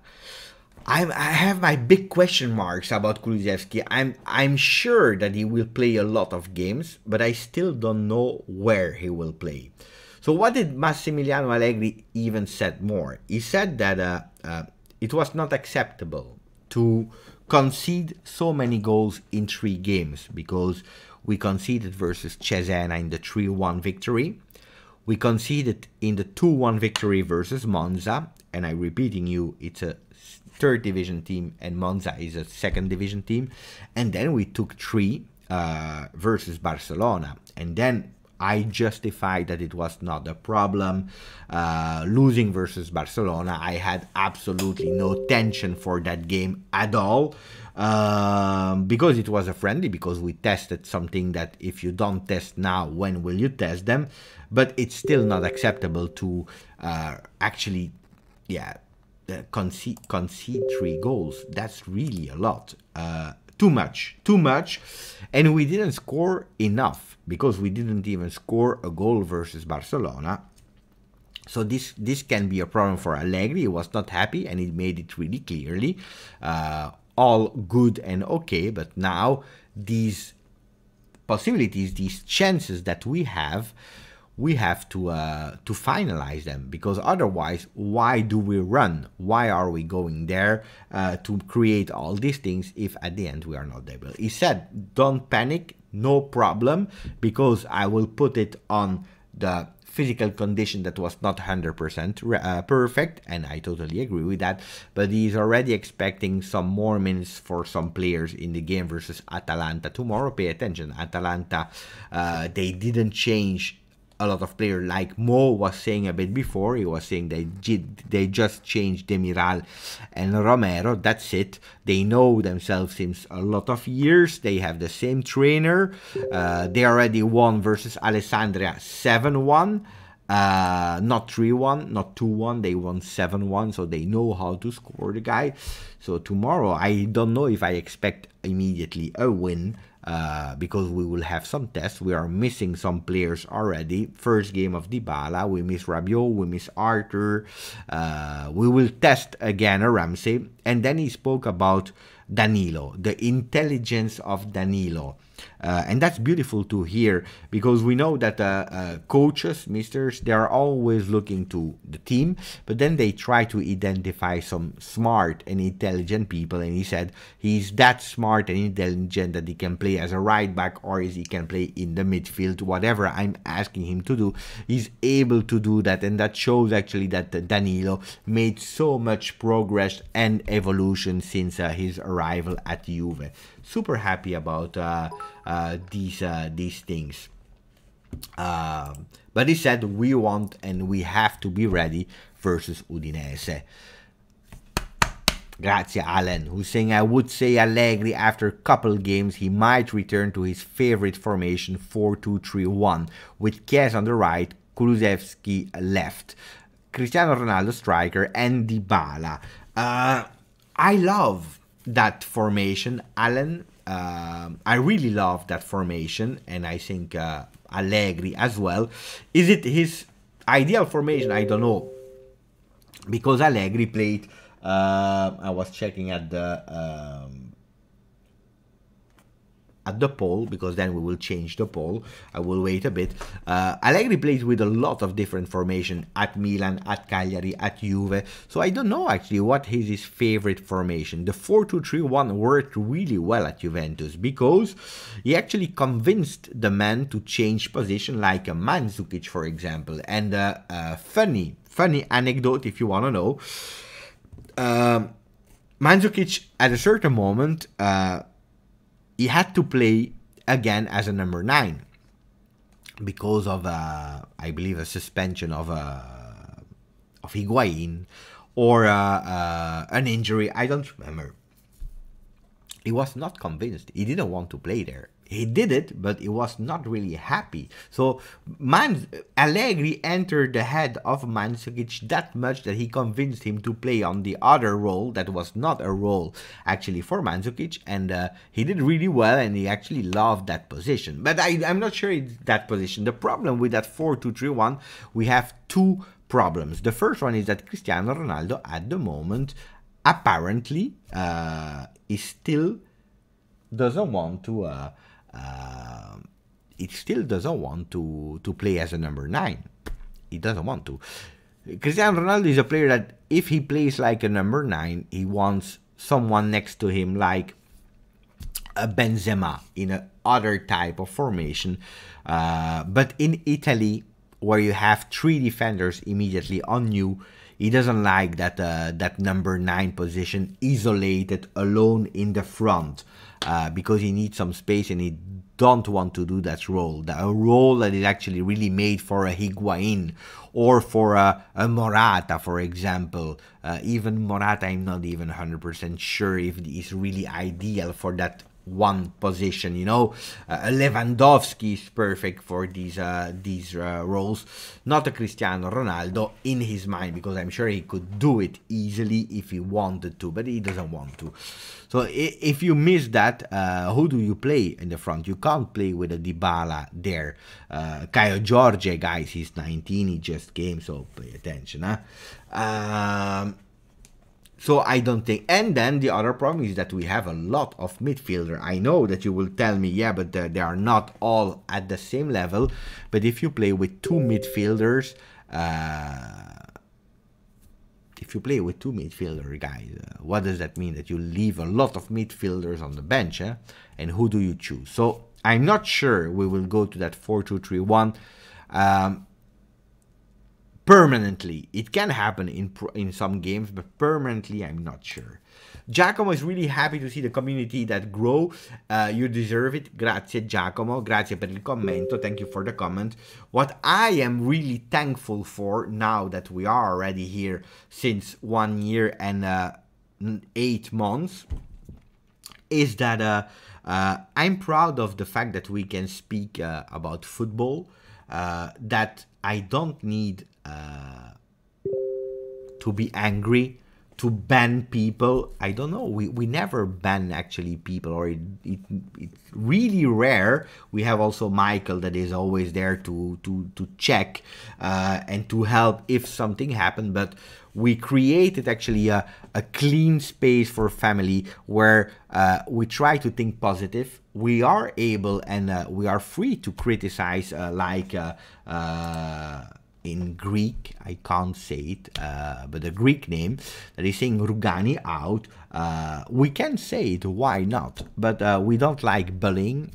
I'm, I have my big question marks about Kulusevski. I'm I'm sure that he will play a lot of games, but I still don't know where he will play. So what did Massimiliano Allegri even said more? He said that uh, uh, it was not acceptable to concede so many goals in three games because we conceded versus Cesena in the 3-1 victory. We conceded in the 2-1 victory versus Monza, and I'm repeating you, it's a third division team and Monza is a second division team. And then we took three uh, versus Barcelona. And then I justified that it was not a problem. Uh, losing versus Barcelona, I had absolutely no tension for that game at all. Um, because it was a friendly, because we tested something that if you don't test now, when will you test them? But it's still not acceptable to uh, actually, yeah, uh, concede, concede three goals. That's really a lot. Uh, too much, too much. And we didn't score enough because we didn't even score a goal versus Barcelona. So this this can be a problem for Allegri. He was not happy and he made it really clearly. Uh, all good and okay, but now these possibilities, these chances that we have, we have to uh, to finalize them because otherwise, why do we run? Why are we going there uh, to create all these things if at the end we are not able? He said, "Don't panic, no problem, because I will put it on the." physical condition that was not 100% uh, perfect, and I totally agree with that. But he's already expecting some more minutes for some players in the game versus Atalanta tomorrow. Pay attention, Atalanta, uh, they didn't change a lot of players like Mo was saying a bit before. He was saying they they just changed Demiral and Romero. That's it. They know themselves since a lot of years. They have the same trainer. Uh, they already won versus Alessandria 7-1. Uh, not 3-1, not 2-1, they won 7-1, so they know how to score the guy. So tomorrow, I don't know if I expect immediately a win, uh, because we will have some tests. We are missing some players already. First game of Dybala, we miss Rabiot, we miss Arthur. Uh, we will test again a Ramsey. And then he spoke about Danilo, the intelligence of Danilo. Uh, and that's beautiful to hear because we know that uh, uh, coaches, misters, they are always looking to the team, but then they try to identify some smart and intelligent people. And he said he's that smart and intelligent that he can play as a right back or he can play in the midfield, whatever I'm asking him to do. He's able to do that, and that shows actually that Danilo made so much progress and evolution since uh, his arrival at Juve super happy about uh, uh, these uh, these things. Um, but he said we want and we have to be ready versus Udinese. Grazie Alan, who's saying I would say Allegri after a couple games he might return to his favorite formation 4-2-3-1 with Chiesa on the right, Kulusevski left, Cristiano Ronaldo striker and Dybala. Uh, I love that formation, Alan. Uh, I really love that formation, and I think uh, Allegri as well. Is it his ideal formation? I don't know, because Allegri played. Uh, I was checking at the um, at the poll because then we will change the poll. I will wait a bit. Uh, Allegri plays with a lot of different formation at Milan, at Cagliari, at Juve. So I don't know actually what is his favorite formation. The 4-2-3-1 worked really well at Juventus because he actually convinced the man to change position like a Mandzukic for example. And uh, uh, funny, funny anecdote if you want to know. Uh, Mandzukic at a certain moment uh, he had to play again as a number nine because of uh, I believe a suspension of uh, of Higuain or uh, uh, an injury. I don't remember. He was not convinced. He didn't want to play there. He did it, but he was not really happy. So Man Allegri entered the head of Mandzukic that much that he convinced him to play on the other role that was not a role actually for Mandzukic, and uh, he did really well, and he actually loved that position. But I, I'm not sure it's that position. The problem with that 4-2-3-1, we have two problems. The first one is that Cristiano Ronaldo at the moment apparently uh, is still doesn't want to uh, uh, it still doesn't want to to play as a number nine. He doesn't want to. Cristiano Ronaldo is a player that if he plays like a number nine, he wants someone next to him like a Benzema in a other type of formation. Uh, but in Italy, where you have three defenders immediately on you, he doesn't like that uh, that number nine position isolated alone in the front uh, because he needs some space and he don't want to do that role. That a role that is actually really made for a Higuain or for a, a Morata, for example. Uh, even Morata, I'm not even 100% sure if he's really ideal for that one position. You know, uh, Lewandowski is perfect for these uh, these uh, roles, not a Cristiano Ronaldo in his mind because I'm sure he could do it easily if he wanted to, but he doesn't want to. So if you miss that, uh, who do you play in the front? You can't play with a Dybala there. Uh, Kaio Jorge, guys, he's 19, he just came, so pay attention. Huh? Um, so I don't think. And then the other problem is that we have a lot of midfielder. I know that you will tell me, yeah, but they are not all at the same level. But if you play with two midfielders, uh, if you play with two midfielder guys, uh, what does that mean? That you leave a lot of midfielders on the bench, eh? and who do you choose? So I'm not sure we will go to that 4-2-3-1. Um, permanently. It can happen in in some games, but permanently, I'm not sure. Giacomo is really happy to see the community that grow. Uh, you deserve it. Grazie Giacomo. Grazie per il commento. Thank you for the comment. What I am really thankful for now that we are already here since one year and uh, eight months is that uh, uh I'm proud of the fact that we can speak uh, about football. Uh, that I don't need uh, to be angry to ban people. I don't know. We, we never ban actually people or it, it, it's really rare. We have also michael that is always there to to to check uh, and to help if something happened. But we created actually a, a clean space for family where uh, we try to think positive. We are able and uh, we are free to criticize uh, like uh, in Greek, I can't say it, uh, but a Greek name that is saying Rugani out. Uh, we can say it, why not? But uh, we don't like bullying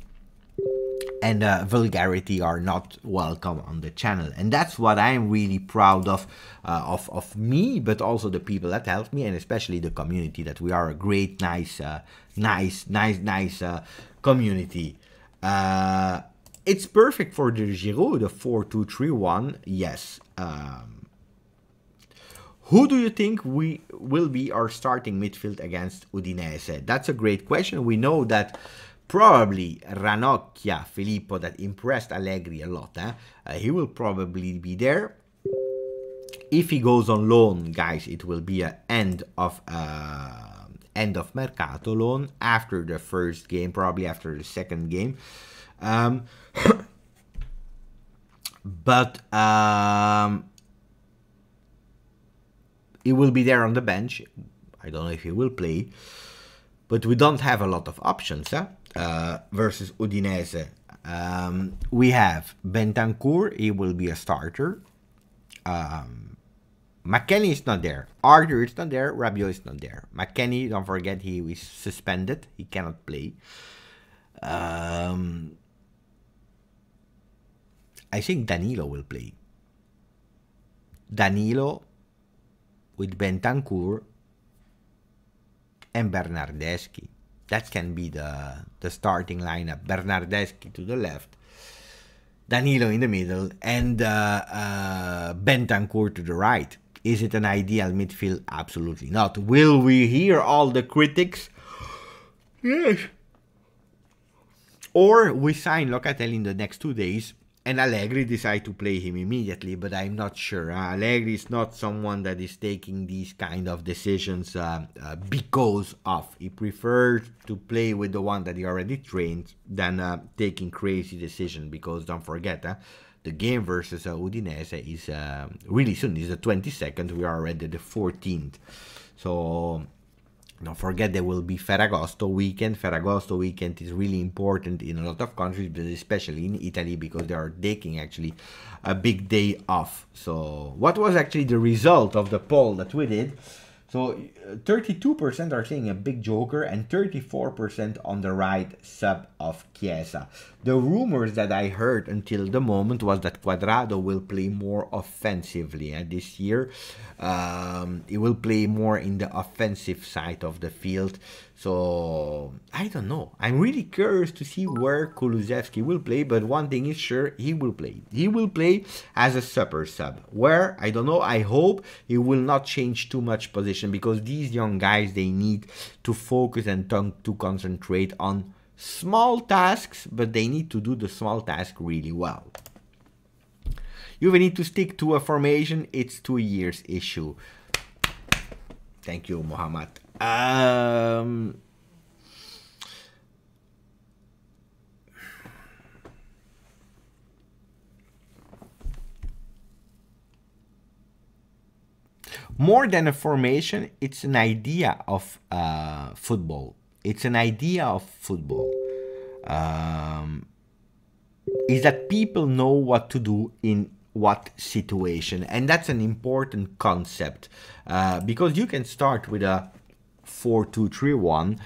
and uh, vulgarity are not welcome on the channel and that's what i'm really proud of uh, of of me but also the people that helped me and especially the community that we are a great nice uh, nice nice nice uh, community uh, it's perfect for the Giroud, the 4-2-3-1, yes. Um, who do you think we will be our starting midfield against Udinese? That's a great question. We know that probably Ranocchia, Filippo, that impressed Allegri a lot. Eh? Uh, he will probably be there. If he goes on loan, guys, it will be an end of uh, end of mercato loan after the first game, probably after the second game. Um, but um, he will be there on the bench. I don't know if he will play, but we don't have a lot of options huh? uh, versus Udinese. Um, we have Bentancur, he will be a starter. Um, McKennie is not there. Arthur is not there. Rabiot is not there. McKennie, don't forget, he is suspended. He cannot play. Um, I think Danilo will play. Danilo with Bentancur and Bernardeschi. That can be the, the starting lineup. Bernardeschi to the left. Danilo in the middle, and uh, uh, Bentancur to the right. Is it an ideal midfield? Absolutely not. Will we hear all the critics? Yes. Or we sign Locatelli in the next two days and Allegri decide to play him immediately, but I'm not sure. Uh, Allegri is not someone that is taking these kind of decisions uh, uh, because of. He prefers to play with the one that he already trained than uh, taking crazy decision. Because don't forget, uh, the game versus uh, Udinese is really soon. It's the 22nd. We are already the 14th. So don't forget there will be Ferragosto weekend. Ferragosto weekend is really important in a lot of countries, but especially in Italy because they are taking actually a big day off. So what was actually the result of the poll that we did? So 32% are saying a big joker and 34% on the right sub of Chiesa. The rumors that I heard until the moment was that Cuadrado will play more offensively and this year. Um, he will play more in the offensive side of the field. So I don't know. I'm really curious to see where Kulusevski will play, but one thing is sure, he will play. He will play as a super sub. Where I don't know. I hope he will not change too much position because these young guys they need to focus and to concentrate on small tasks, but they need to do the small task really well. You will need to stick to a formation. It's two years issue. Thank you, Muhammad. Um, more than a formation, it's an idea of uh, football. It's an idea of football. Um, is that people know what to do in what situation, and that's an important concept uh, because you can start with a 4 2 3 1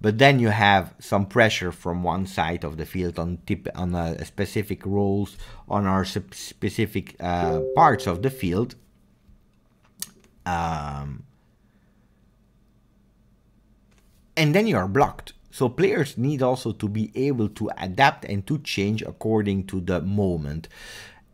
but then you have some pressure from one side of the field on tip on uh, specific roles on our specific uh, parts of the field um, and then you are blocked so players need also to be able to adapt and to change according to the moment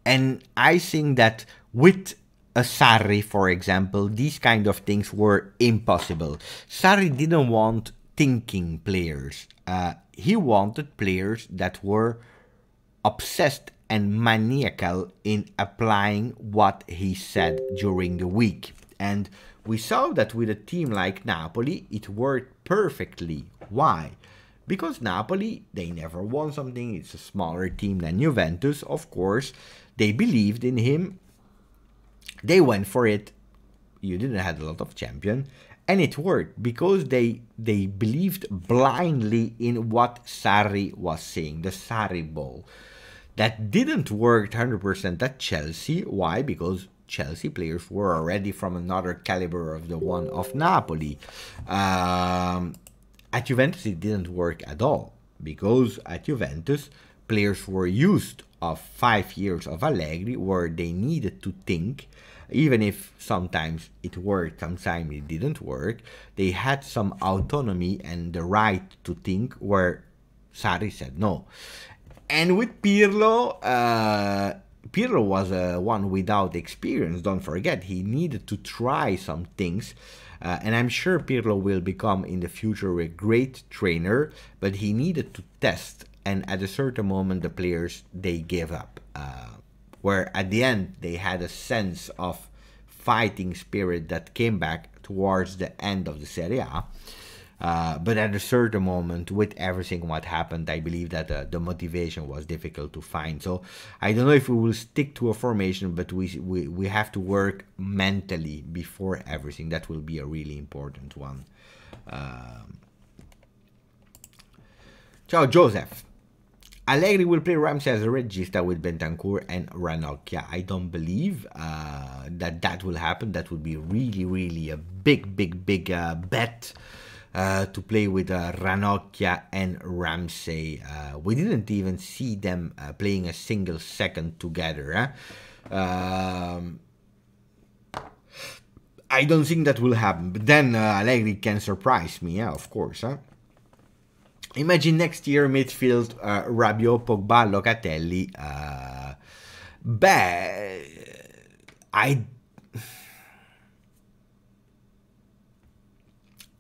and i think that with a Sarri, for example, these kind of things were impossible. Sarri didn't want thinking players. Uh, he wanted players that were obsessed and maniacal in applying what he said during the week. And we saw that with a team like Napoli, it worked perfectly. Why? Because Napoli, they never won something. It's a smaller team than Juventus, of course. They believed in him they went for it. You didn't have a lot of champion, and it worked because they they believed blindly in what Sarri was saying, the Sarri ball. That didn't work 100% at Chelsea. Why? Because Chelsea players were already from another caliber of the one of Napoli. Um, at Juventus, it didn't work at all because at Juventus, players were used of five years of Allegri where they needed to think even if sometimes it worked, sometimes it didn't work, they had some autonomy and the right to think where Sarri said no. And with Pirlo, uh, Pirlo was uh, one without experience. Don't forget, he needed to try some things. Uh, and I'm sure Pirlo will become in the future a great trainer, but he needed to test. And at a certain moment, the players they gave up. Uh, where at the end they had a sense of fighting spirit that came back towards the end of the Serie A. Uh, but at a certain moment, with everything what happened, I believe that uh, the motivation was difficult to find. So I don't know if we will stick to a formation, but we we, we have to work mentally before everything. That will be a really important one. Um, ciao, Joseph. Allegri will play Ramsey as a regista with Bentancur and Ranocchia. I don't believe uh, that that will happen. That would be really, really a big, big, big uh, bet uh, to play with uh, Ranocchia and Ramsey. Uh, we didn't even see them uh, playing a single second together. Um, I don't think that will happen. But then uh, Allegri can surprise me, yeah, of course. Huh? imagine next year midfield uh, Rabiot, Pogba, Locatelli. Uh, I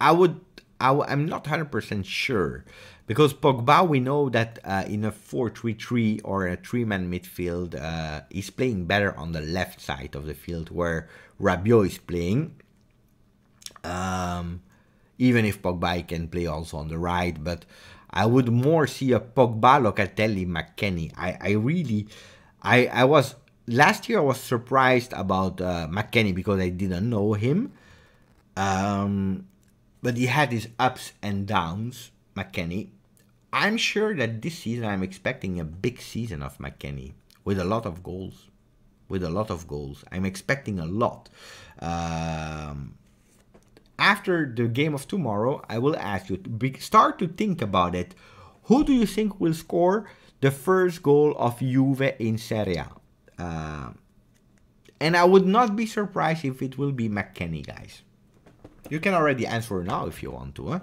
I would I I'm not 100% sure because Pogba we know that uh, in a 4-3-3 or a three-man midfield uh, he's playing better on the left side of the field where Rabiot is playing. Um, even if Pogba can play also on the right, but I would more see a Pogba, Locatelli, McKennie. I, I really, I, I was last year I was surprised about uh, McKennie because I didn't know him. Um, but he had his ups and downs, McKennie. I'm sure that this season I'm expecting a big season of McKennie with a lot of goals. With a lot of goals. I'm expecting a lot. Um, after the game of tomorrow, I will ask you to start to think about it. Who do you think will score the first goal of Juve in Serie A? Uh, and I would not be surprised if it will be McKennie, guys. You can already answer now if you want to. Huh?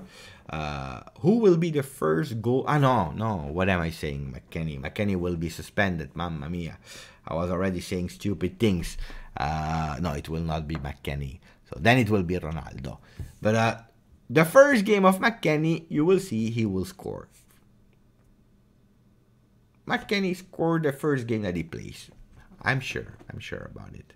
Uh, who will be the first goal? Ah, no, no. What am I saying? McKennie. McKennie will be suspended. Mamma mia. I was already saying stupid things. Uh, no, it will not be McKennie. So then it will be Ronaldo. But uh, the first game of McKennie, you will see he will score. McKennie scored the first game that he plays. I'm sure. I'm sure about it.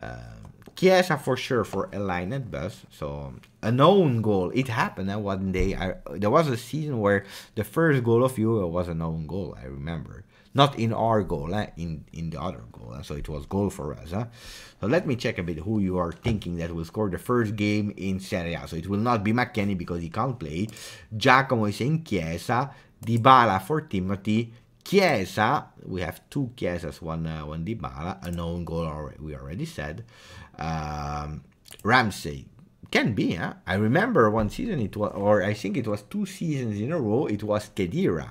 Uh, Chiesa for sure for a line at bus. So a known goal. It happened uh, one day. I, there was a season where the first goal of Juve was a known goal. I remember. Not in our goal, uh, in in the other goal. Uh, so it was goal for us. Uh. So let me check a bit who you are thinking that will score the first game in Serie A. So it will not be McKennie because he can't play. Giacomo is in Chiesa. Dybala for Timothy. Chiesa, we have two Chiesas, one uh, one Dybala, a known goal already, we already said. Um, Ramsey can be, huh? I remember one season it was, or I think it was two seasons in a row. It was Khedira,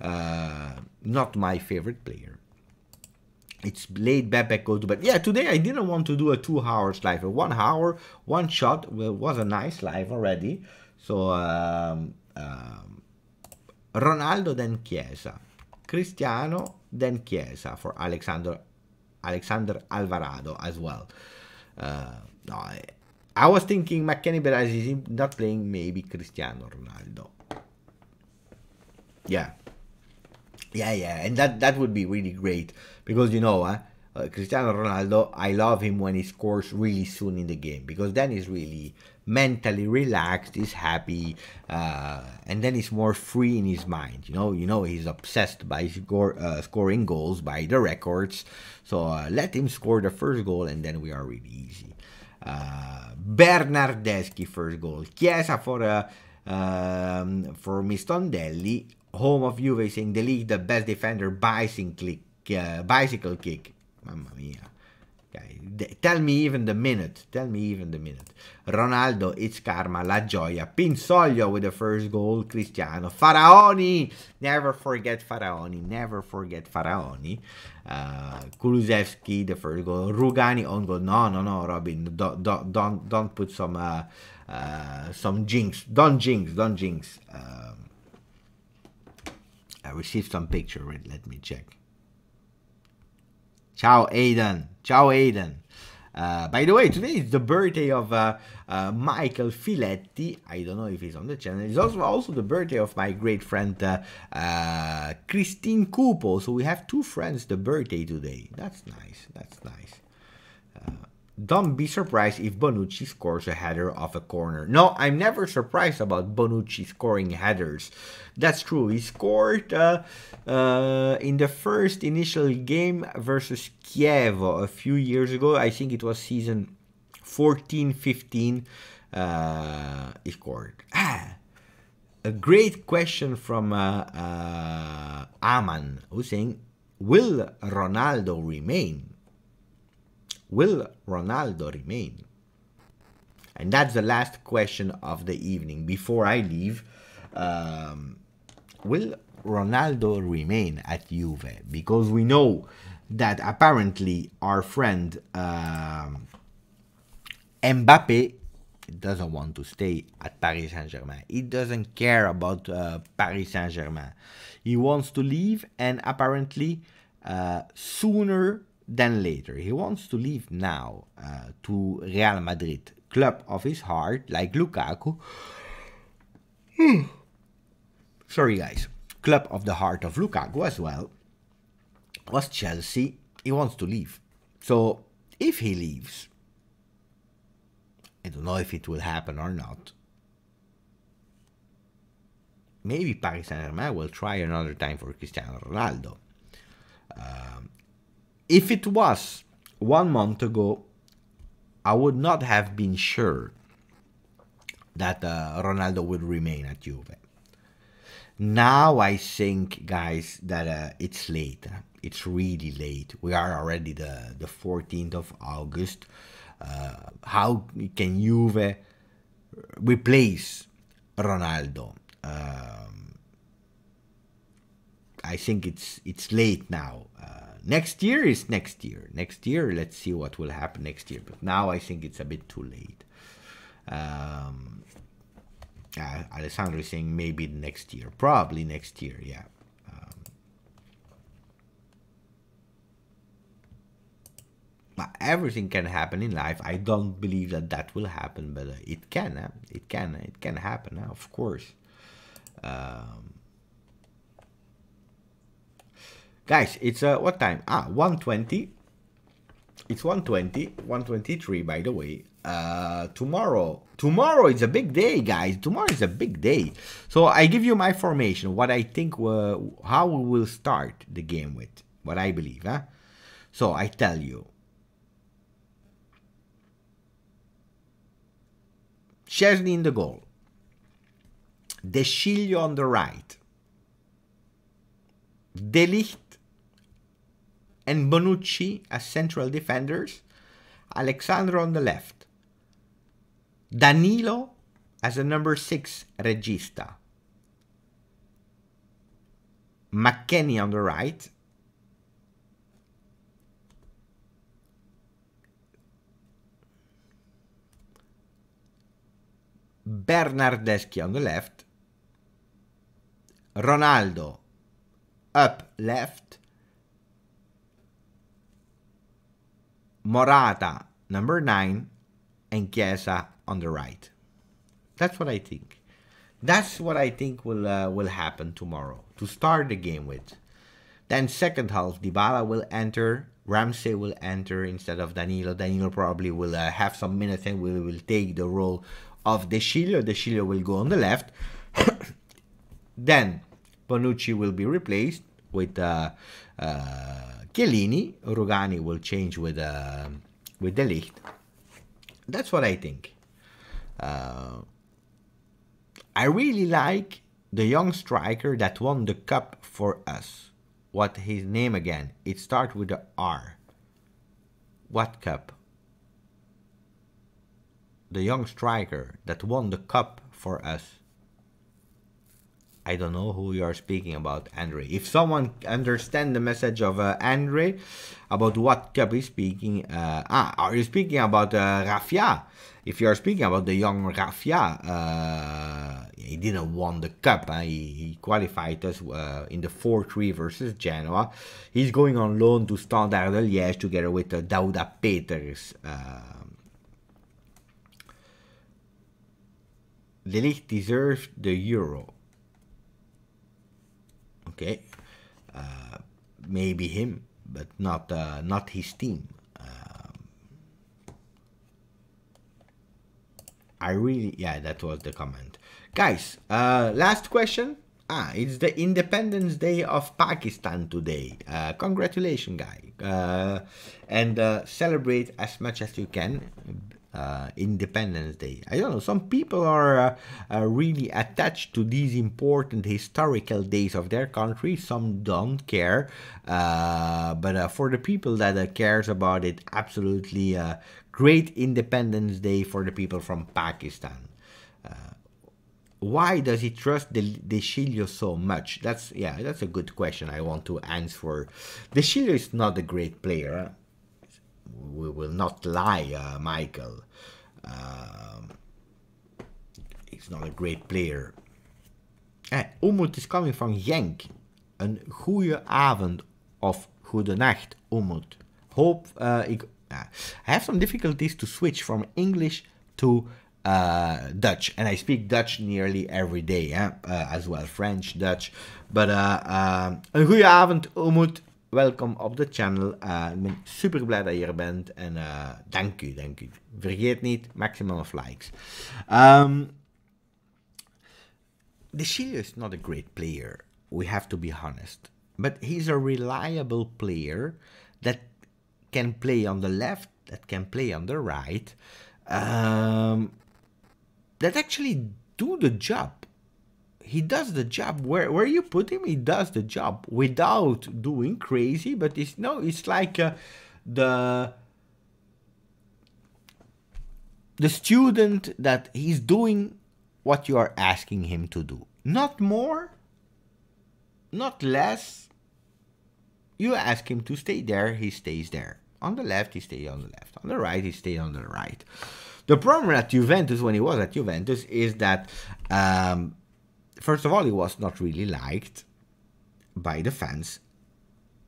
uh, not my favorite player. It's laid back go to but yeah today I didn't want to do a two hours live a one hour one shot was a nice live already so um, um, Ronaldo then Chiesa Cristiano, then Chiesa for Alexander Alexander Alvarado as well. Uh, no, I, I, was thinking McKennie, but as he's not playing, maybe Cristiano Ronaldo. Yeah, yeah, yeah, and that that would be really great because you know, uh, uh, Cristiano Ronaldo, I love him when he scores really soon in the game because then he's really mentally relaxed, he's happy, uh, and then he's more free in his mind. You know, you know he's obsessed by score, uh, scoring goals, by the records. So uh, let him score the first goal, and then we are really easy. Uh, Bernardeschi first goal, Chiesa for uh, um, for Mistondelli, home of Juve saying the league the best defender bicycle kick, uh, bicycle kick. Mamma mia. Tell me even the minute. Tell me even the minute. Ronaldo, it's karma, la gioia. Pinsoglio with the first goal. Cristiano. Faraoni. Never forget Faraoni. Never forget Faraoni. Uh, Kulusevski, the first goal. Rugani on goal. No, no, no, Robin. Don't, don't, don't, don't put some, uh, uh, some jinx. Don't jinx. Don't jinx. Um, I received some picture. Let me check. Ciao, Aiden. Ciao, Aiden. Uh, by the way, today is the birthday of uh, uh, Michael Filetti. I don't know if he's on the channel. It's also also the birthday of my great friend uh, uh, Christine Cupo. So we have two friends the birthday today. That's nice. That's nice. Don't be surprised if Bonucci scores a header off a corner. No, I'm never surprised about Bonucci scoring headers. That's true. He scored uh, uh, in the first initial game versus Chievo a few years ago. I think it was season 14-15. Uh, he scored. Ah, a great question from uh, uh, Aman who's saying, will Ronaldo remain? Will Ronaldo remain? And that's the last question of the evening. Before I leave, um, will Ronaldo remain at Juve? Because we know that apparently our friend um, Mbappe doesn't want to stay at Paris Saint Germain. He doesn't care about uh, Paris Saint Germain. He wants to leave, and apparently uh, sooner than later. He wants to leave now uh, to Real Madrid, club of his heart, like Lukaku. Sorry, guys. Club of the heart of Lukaku as well was Chelsea. He wants to leave. So if he leaves, I don't know if it will happen or not. Maybe Paris Saint Germain will try another time for Cristiano Ronaldo. Um, if it was one month ago, I would not have been sure that uh, Ronaldo would remain at Juve. Now I think, guys, that uh, it's late. It's really late. We are already the, the 14th of August. Uh, how can Juve replace Ronaldo? Um, I think it's it's late now. Uh, next year is next year. Next year, let's see what will happen next year. But now I think it's a bit too late. Um, uh, Alessandro is saying maybe next year, probably next year. Yeah. Um, but everything can happen in life. I don't believe that that will happen, but uh, it can. Uh, it can. It can happen. Of course. Um, guys, it's uh, what time? Ah, 120. It's 120, 123 by the way. Uh, tomorrow, tomorrow is a big day, guys. Tomorrow is a big day. So I give you my formation, what I think, uh, how we will start the game with, what I believe. Huh? So I tell you. Szczesny in the goal. De Sciglio on the right. De Ligt and Bonucci as central defenders. Alexandro on the left. Danilo as a number six regista. McKennie on the right. Bernardeschi on the left. Ronaldo up left. Morata number 9 and Chiesa on the right. That's what I think. That's what I think will uh, will happen tomorrow to start the game with. Then second half, Dybala will enter, Ramsey will enter instead of Danilo. Danilo probably will uh, have some minutes and will will take the role of De Sciglio. De Sciglio will go on the left. then Bonucci will be replaced with uh, uh, Chiellini. Rugani will change with uh, with De Ligt. That's what I think. Uh, I really like the young striker that won the cup for us. What his name again? It starts with the R. What cup? The young striker that won the cup for us. I don't know who you are speaking about, Andre. If someone understand the message of uh, Andre about what cup he's speaking, uh, ah, are you speaking about uh, Rafia? If you are speaking about the young Rafia, uh, he didn't won the cup. He, he, qualified us uh, in the 4-3 versus Genoa. He's going on loan to Standard Liège together with uh, Daouda Peeters. Uh, De Ligt deserves the Euro okay uh, maybe him but not uh, not his team. Um, I really yeah that was the comment. Guys uh, last question. Ah it's the Independence Day of Pakistan today. Uh, congratulations guy. Uh, and uh, celebrate as much as you can uh, Independence Day. I don't know, some people are uh, uh, really attached to these important historical days of their country, some don't care. Uh, but uh, for the people that uh, cares about it, absolutely great Independence Day for the people from Pakistan. why does he trust the, De Sciglio so much? That's yeah, that's a good question. I want to answer. De Sciglio is not a great player. We will not lie, uh, Michael. Um, is not a great player. Eh, Umut is coming from Genk. Een goede avond of goede nacht, Umut. Hope uh, ik, uh, I have some difficulties to switch from English to uh, Dutch, and I speak Dutch nearly every day, eh? uh, as well French, Dutch. But uh, uh, een goede avond, Umut. Welkom op de channel. Uh, ik ben super blij dat je er bent en uh, dank u, dank u. Vergeet niet, maximum of likes. Um, De Sciglio is not a great player. We have to be honest, but he's a reliable player that can play on the left, that can play on the right, um, that actually do the job. He does the job where where you put him. He does the job without doing crazy. But it's no, it's like uh, the the student that he's doing what you are asking him to do. Not more, not less. You ask him to stay there, he stays there. On the left, he stays on the left. On the right, he stays on the right. The problem at Juventus, when he was at Juventus, is that, um, first of all, he was not really liked by the fans,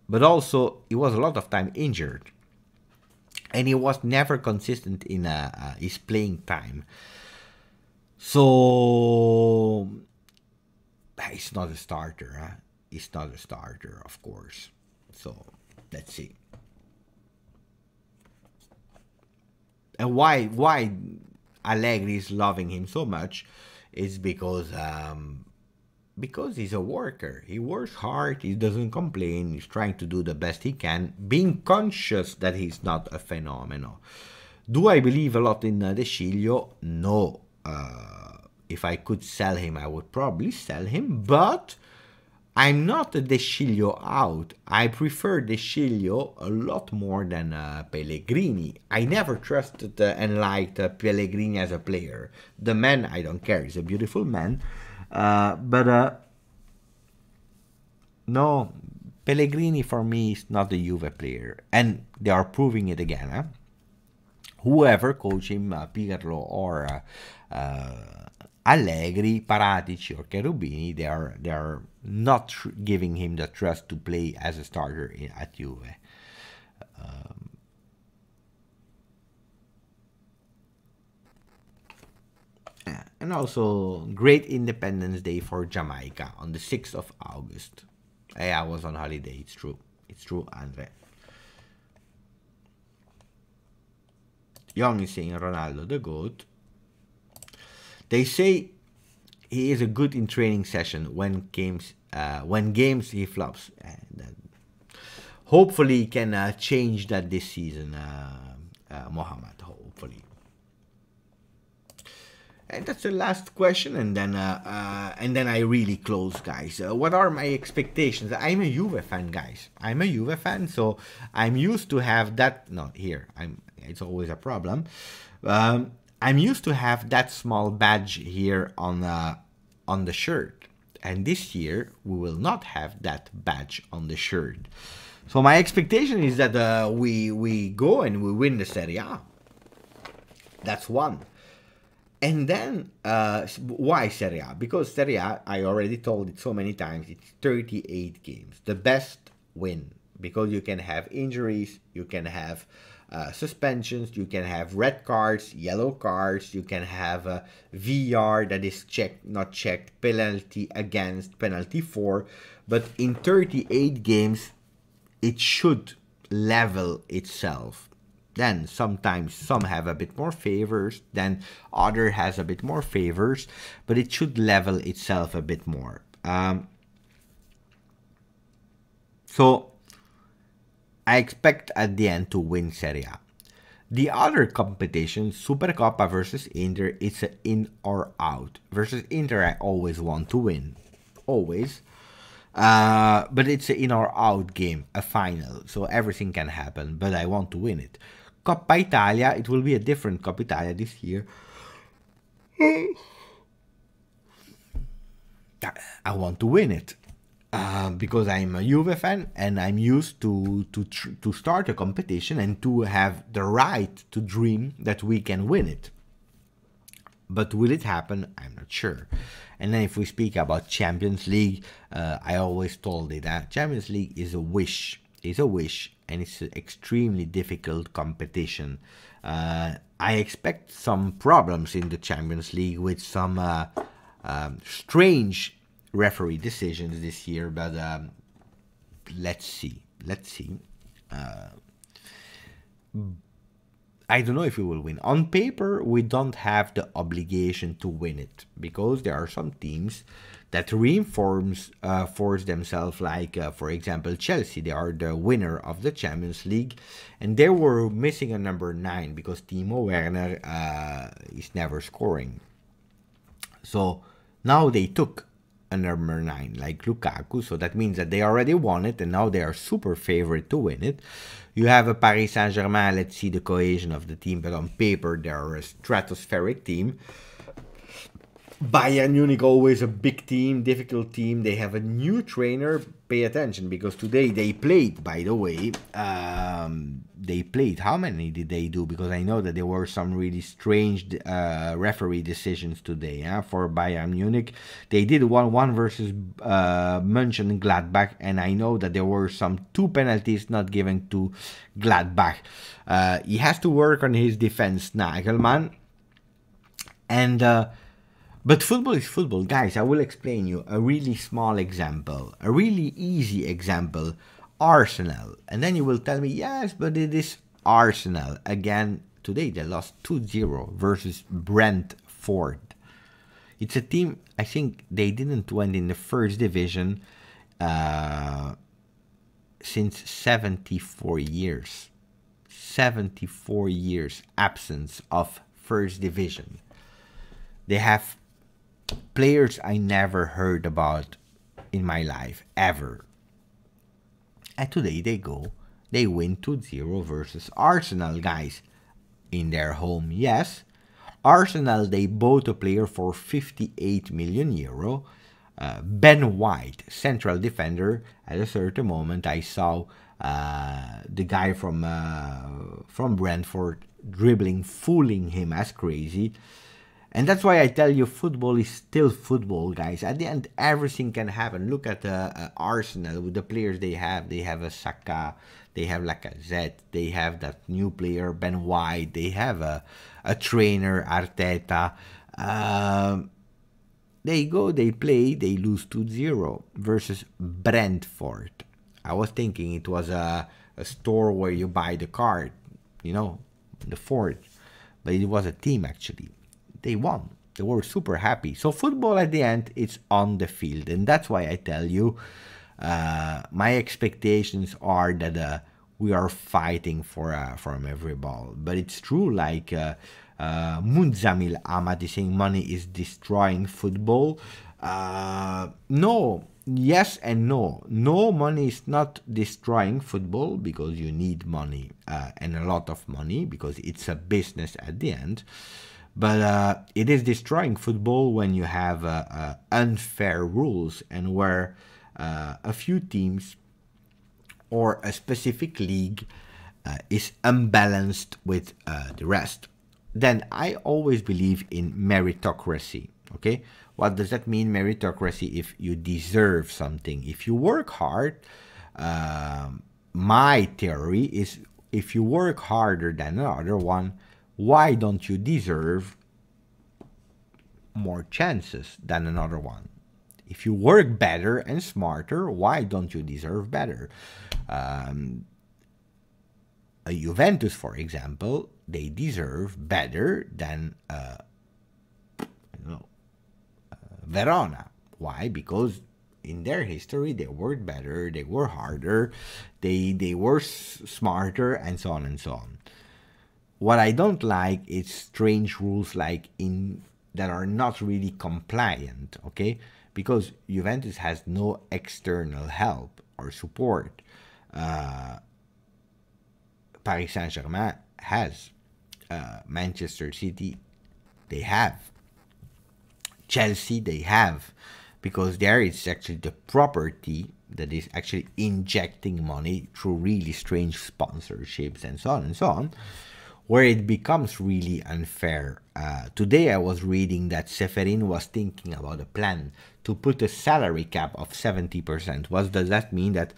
but also he was a lot of time injured. And he was never consistent in uh, uh, his playing time. So he's not a starter. Huh? He's not a starter, of course. So let's see. And why why Allegri is loving him so much is because um, because he's a worker. He works hard. He doesn't complain. He's trying to do the best he can, being conscious that he's not a phenomenon. Do I believe a lot in uh, De Sciglio? No. Uh, if I could sell him, I would probably sell him, but I'm not De Sciglio out. I prefer De Sciglio a lot more than uh, Pellegrini. I never trusted uh, and liked uh, Pellegrini as a player. The man, I don't care. He's a beautiful man. Uh, but uh, no, Pellegrini for me is not a Juve player. And they are proving it again. Whoever coach him, uh, Pirlo or Allegri, Paratici, or Cherubini, they are they are not giving him the trust to play as a starter in, at Juve. Um, and also, great Independence Day for Jamaica on the 6th of August. Hey, I was on holiday, it's true. It's true, Andre. Young is saying Ronaldo the GOAT. They say he is a good in training session when games uh, when games he flops. And, uh, hopefully he can uh, change that this season, uh, uh, Mohammed. Hopefully. And that's the last question, and then uh, and then I really close, guys. what are my expectations? I'm a Juve fan, guys. I'm a Juve fan, so I'm used to have that. No, here I'm. It's always a problem. Um, I'm used to have that small badge here on uh, on the shirt, and this year we will not have that badge on the shirt. So my expectation is that uh, we we go and we win the Serie A. That's one. And then uh, why Serie A? Because Serie A, I already told it so many times, it's 38 games. The best win because you can have injuries, you can have uh, suspensions, you can have red cards, yellow cards, you can have a VR that is checked, not checked, penalty against, penalty for. But in 38 games, it should level itself. Then sometimes some have a bit more favors, then other has a bit more favors, but it should level itself a bit more. Um, so I expect at the end to win Serie A. The other competition, Supercoppa versus Inter, it's an in or out. Versus Inter, I always want to win. Always. Uh, but it's an in or out game, a final, so everything can happen, but I want to win it. Coppa Italia, it will be a different Coppa Italia this year. I want to win it. Uh, because I'm a Juve fan and I'm used to to to start a competition and to have the right to dream that we can win it. but will it happen? I'm not sure. And then if we speak about Champions League, uh, I always told it that Champions League is a wish, is a wish, and it's an extremely difficult competition. Uh, I expect some problems in the Champions League with some uh, um, strange referee decisions this year, but um, let's see. Let's see. Uh, I don't know if we will win. On paper, we don't have the obligation to win it because there are some teams that reinforce uh, force themselves, like uh, for example Chelsea. They are the winner of the Champions League, and they were missing a number nine because Timo Werner uh, is never scoring. So now they took number nine like Lukaku, so that means that they already won it, and now they are super favorite to win it. You have a Paris Saint Germain. Let's see the cohesion of the team, but on paper they are a stratospheric team. Bayern Munich always a big team, difficult team. They have a new trainer. Pay attention because today they played. By the way, um, they played. How many did they do? Because I know that there were some really strange uh, referee decisions today. Yeah, for Bayern Munich, they did one one versus uh, Mönchengladbach, and I know that there were some two penalties not given to Gladbach. Uh, he has to work on his defense, Nagelsmann, and. Uh, but football is football, guys. I will explain you a really small example, a really easy example. Arsenal, and then you will tell me, yes, but it is Arsenal again. Today they lost 2-0 versus Brentford. It's a team. I think they didn't win in the first division uh, since 74 years. 74 years absence of first division. They have players I never heard about in my life ever. And today they go, they win 2-0 versus Arsenal, guys, in their home. Yes, Arsenal they bought a player for 58 million euro. Uh, ben White, central defender. At a certain moment, I saw uh, the guy from uh, from Brentford dribbling, fooling him as crazy. And that's why I tell you, football is still football, guys. At the end, everything can happen. Look at uh, uh, Arsenal with the players they have. They have a Saka, they have like Lacazette, they have that new player Ben White, they have a a trainer Arteta. Um, they go, they play, they lose 2-0 versus Brentford. I was thinking it was a, a store where you buy the card, you know, the Ford, but it was a team actually they won. They were super happy. So football at the end, it's on the field, and that's why I tell you, uh, my expectations are that uh, we are fighting for uh, from every ball. But it's true, like uh, uh, Munzamil Ahmad is saying, money is destroying football. Uh, no, yes and no. No, money is not destroying football because you need money uh, and a lot of money because it's a business at the end. But uh, it is destroying football when you have uh, uh, unfair rules and where uh, a few teams or a specific league uh, is unbalanced with the rest. Then I always believe in meritocracy. Okay, what does that mean, meritocracy? If you deserve something, if you work hard, my theory is if you work harder than another one, why don't you deserve more chances than another one? If you work better and smarter, why don't you deserve better? Um, a Juventus, for example, they deserve better than uh, know, uh, Verona. Why? Because in their history they worked better, they were harder, they they were smarter, and so on and so on. What I don't like is strange rules like in that are not really compliant, okay? Because Juventus has no external help or support. Uh, Paris Saint Germain has. Uh, Manchester City, they have. Chelsea, they have. Because there is actually the property that is actually injecting money through really strange sponsorships and so on and so on where it becomes really unfair. Uh, today I was reading that Ceferin was thinking about a plan to put a salary cap of 70%. What does that mean? That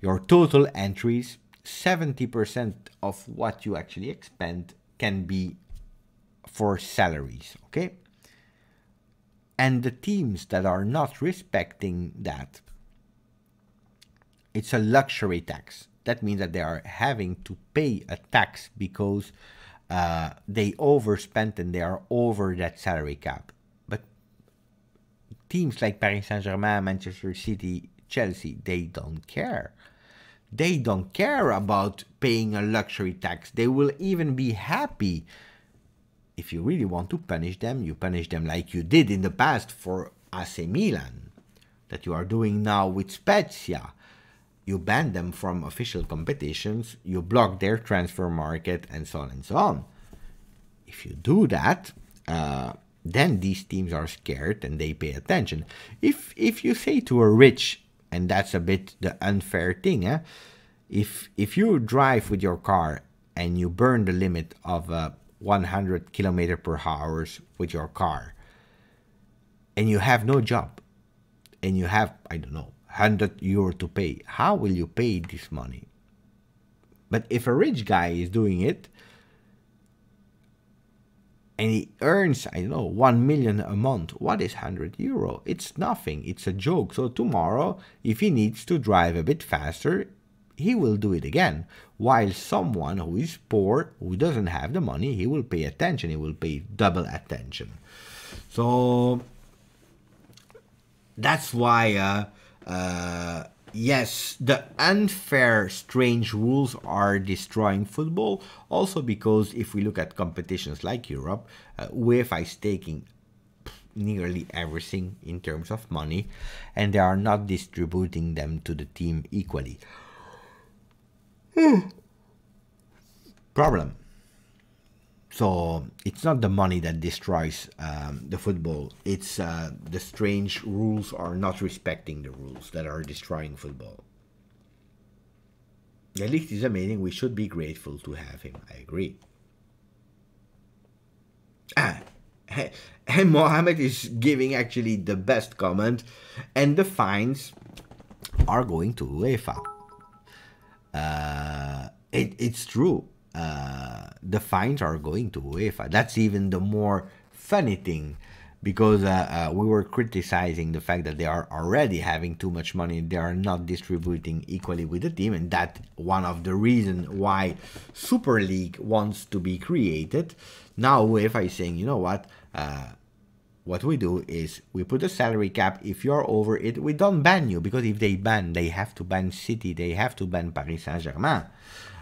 your total entries, 70% of what you actually expend can be for salaries, okay? And the teams that are not respecting that, it's a luxury tax. That means that they are having to pay a tax because uh, they overspent and they are over that salary cap. But teams like Paris Saint Germain, Manchester City, Chelsea, they don't care. They don't care about paying a luxury tax. They will even be happy if you really want to punish them, you punish them like you did in the past for AC Milan, that you are doing now with Spezia. You ban them from official competitions, you block their transfer market, and so on and so on. If you do that, uh, then these teams are scared and they pay attention. If if you say to a rich, and that's a bit the unfair thing, eh? if if you drive with your car and you burn the limit of uh, 100 kilometer per hour with your car and you have no job and you have i don't know 100 euro to pay. How will you pay this money? But if a rich guy is doing it and he earns i don't know 1 million a month what is 100 euro? It's nothing. It's a joke. So tomorrow if he needs to drive a bit faster he will do it again. While someone who is poor, who doesn't have the money, he will pay attention, he will pay double attention. So that's why, uh, uh, yes, the unfair, strange rules are destroying football. Also, because if we look at competitions like Europe, uh, UEFA is taking nearly everything in terms of money and they are not distributing them to the team equally. Problem. So it's not the money that destroys um, the football. It's uh, the strange rules are not respecting the rules that are destroying football. De Ligt is amazing. We should be grateful to have him. I agree. Ah, and Mohammed is giving actually the best comment, and the fines are going to UEFA uh, it, it's true. Uh, the fines are going to UEFA. That's even the more funny thing because uh, uh, we were criticizing the fact that they are already having too much money they are not distributing equally with the team and that one of the reasons why super league wants to be created now uefa is saying you know what uh, what we do is we put a salary cap. If you're over it, we don't ban you because if they ban, they have to ban City, they have to ban Paris Saint Germain.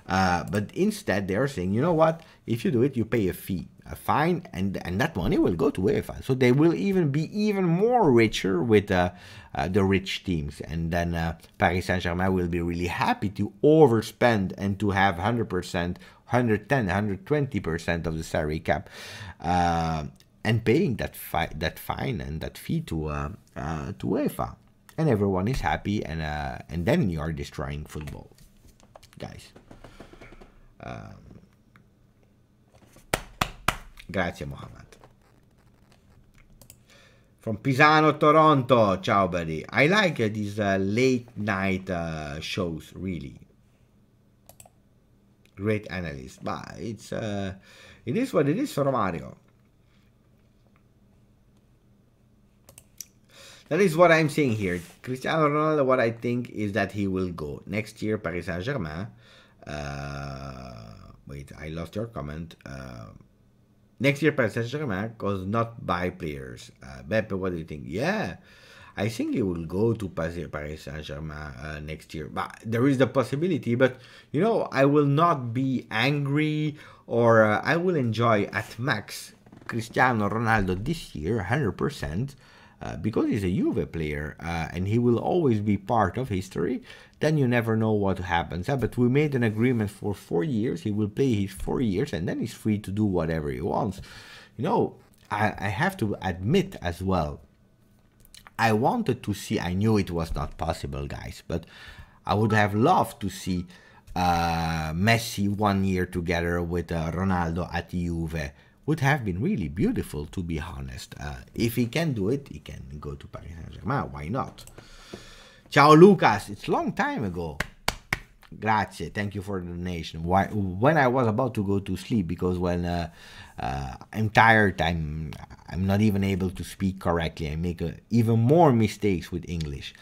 Uh, but instead, they are saying, you know what? If you do it, you pay a fee, a fine, and and that money will go to UEFA. So they will even be even more richer with uh, uh, the rich teams, and then uh, Paris Saint Germain will be really happy to overspend and to have 100%, 110, 120 percent of the salary cap. Uh, and paying that fi- that fine and that fee to to UEFA, and everyone is happy, and and then you are destroying football, guys. Um, grazie, Mohammed. From Pisano, Toronto. Ciao, buddy. I like uh, these uh, late night uh, shows, really. Great analyst, but it's uh, it is what it is for Mario. That is what I'm saying here. Cristiano Ronaldo, what I think is that he will go next year Paris Saint Germain. Uh, wait, I lost your comment. Uh, next year Paris Saint Germain, cause not buy players. Uh, Beppe, what do you think? Yeah, I think he will go to Paris Saint Germain uh, next year. But there is the possibility. But you know, I will not be angry or uh, I will enjoy at max Cristiano Ronaldo this year, hundred percent uh, because he's a Juve player uh, and he will always be part of history, then you never know what happens. Uh, but we made an agreement for four years. He will play his four years and then he's free to do whatever he wants. You know, I, I have to admit as well, I wanted to see, I knew it was not possible, guys, but I would have loved to see uh, Messi one year together with uh, Ronaldo at Juve would have been really beautiful, to be honest. Uh, if he can do it, he can go to Paris Saint Germain. Why not? Ciao, Lucas. It's long time ago. Grazie. Thank you for the donation. Why, when I was about to go to sleep, because when uh, uh, I'm tired, I'm I'm not even able to speak correctly. I make uh, even more mistakes with English.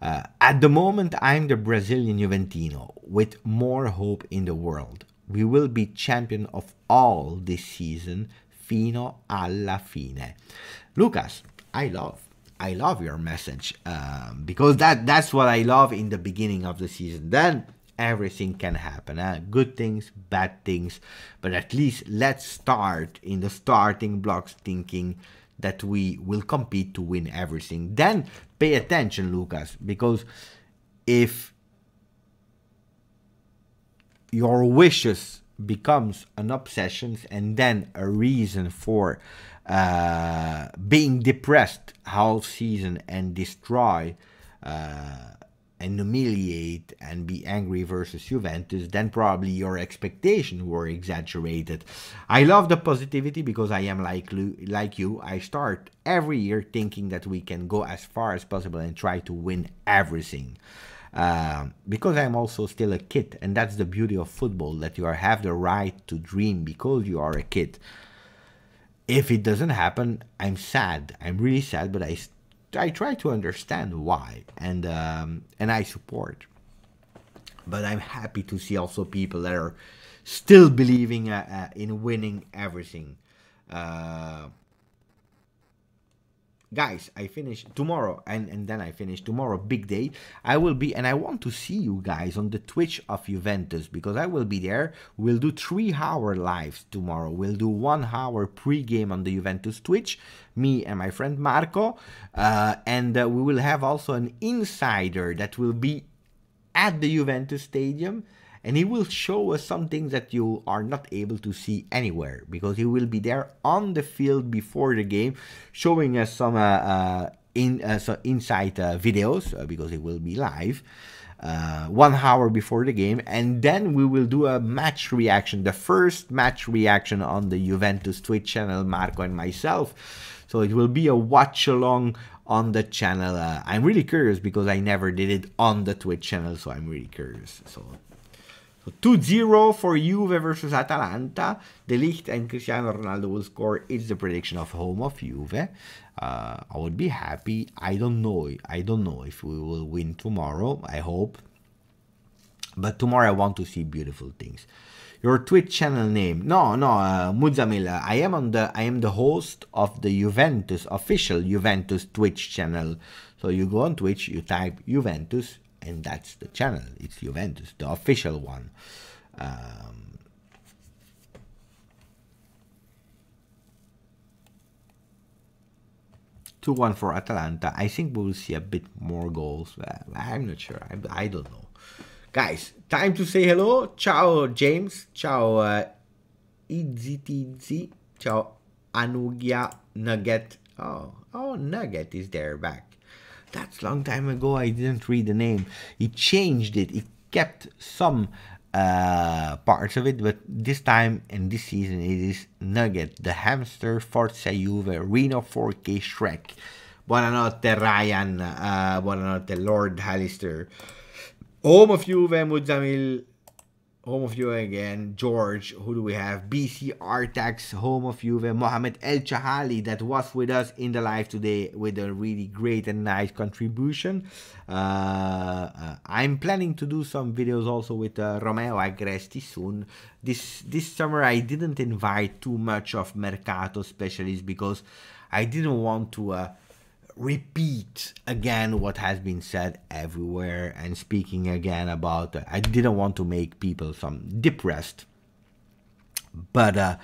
Uh, at the moment, I'm the Brazilian Juventino with more hope in the world. We will be champion of all this season, fino alla fine. Lucas, I love, I love your message um, because that that's what I love in the beginning of the season. Then everything can happen good things bad things but at least let's start in the starting blocks thinking that we will compete to win everything then pay attention lucas because if your wishes becomes an obsession and then a reason for uh, being depressed all season and destroy uh, and humiliate and be angry versus Juventus, then probably your expectations were exaggerated. I love the positivity because I am like like you. I start every year thinking that we can go as far as possible and try to win everything. Um, because I'm also still a kid, and that's the beauty of football that you are, have the right to dream because you are a kid. If it doesn't happen, I'm sad. I'm really sad, but I I try to understand why, and um, and I support. But I'm happy to see also people that are still believing uh, uh, in winning everything. Uh, guys i finish tomorrow and, and then i finish tomorrow. Big day. I will be and i want to see you guys on the twitch of juventus because i will be there. We'll do three hour lives tomorrow. We'll do one hour pre-game on the juventus twitch me and my friend marco uh, and uh, we will have also an insider that will be at the juventus stadium and he will show us some things that you are not able to see anywhere because he will be there on the field before the game showing us some uh, uh, in uh, so inside uh, videos uh, because it will be live uh, one hour before the game. And then we will do a match reaction the first match reaction on the Juventus Twitch channel Marco and myself. So it will be a watch along on the channel. I'm really curious because I never did it on the Twitch channel so I'm really curious. So so 2-0 for Juve versus Atalanta. De Ligt and Cristiano Ronaldo will score. It's the prediction of home of Juve. Uh, I would be happy. I don't know. I don't know if we will win tomorrow. I hope. But tomorrow I want to see beautiful things. Your Twitch channel name? No, no, uh, Muzamil. I am on the. I am the host of the Juventus official Juventus Twitch channel. So you go on Twitch, you type Juventus, and that's the channel. It's Juventus, the official one. Um, Two one for Atalanta. I think we will see a bit more goals. I'm not sure. I, I don't know. Guys, time to say hello. Ciao, James. Ciao, uh, Izzy Ciao, Anugia Nugget. Oh, oh, Nugget is there back. That's long time ago. I didn't read the name. He changed it. He kept some uh, parts of it, but this time and this season it is Nugget, the hamster, Forza Juve, Reno 4K Shrek. Buonanotte Ryan, uh, buonanotte Lord Hallister. Home of Juve, Muzamil, home of Juve again. George, who do we have? BC Artax, home of Juve. Mohamed El Chahali, that was with us in the live today with a really great and nice contribution. Uh, uh, I'm planning to do some videos also with uh, Romeo Agresti soon. This this summer I didn't invite too much of Mercato specialists because I didn't want to uh, repeat again what has been said everywhere and speaking again about uh, i didn't want to make people some depressed but uh,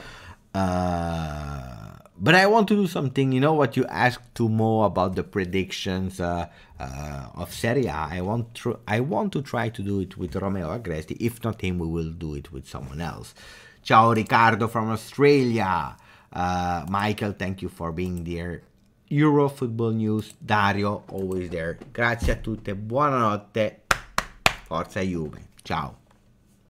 uh, but I want to do something. You know what you asked to Mo about the predictions uh, uh, of Serie A. I want to I want to try to do it with Romeo Agresti. If not him, we will do it with someone else. Ciao Ricardo from Australia. Uh, Michael, thank you for being there. Euro Football News, Dario, always there. Grazie a tutte, buonanotte, forza Juve, ciao.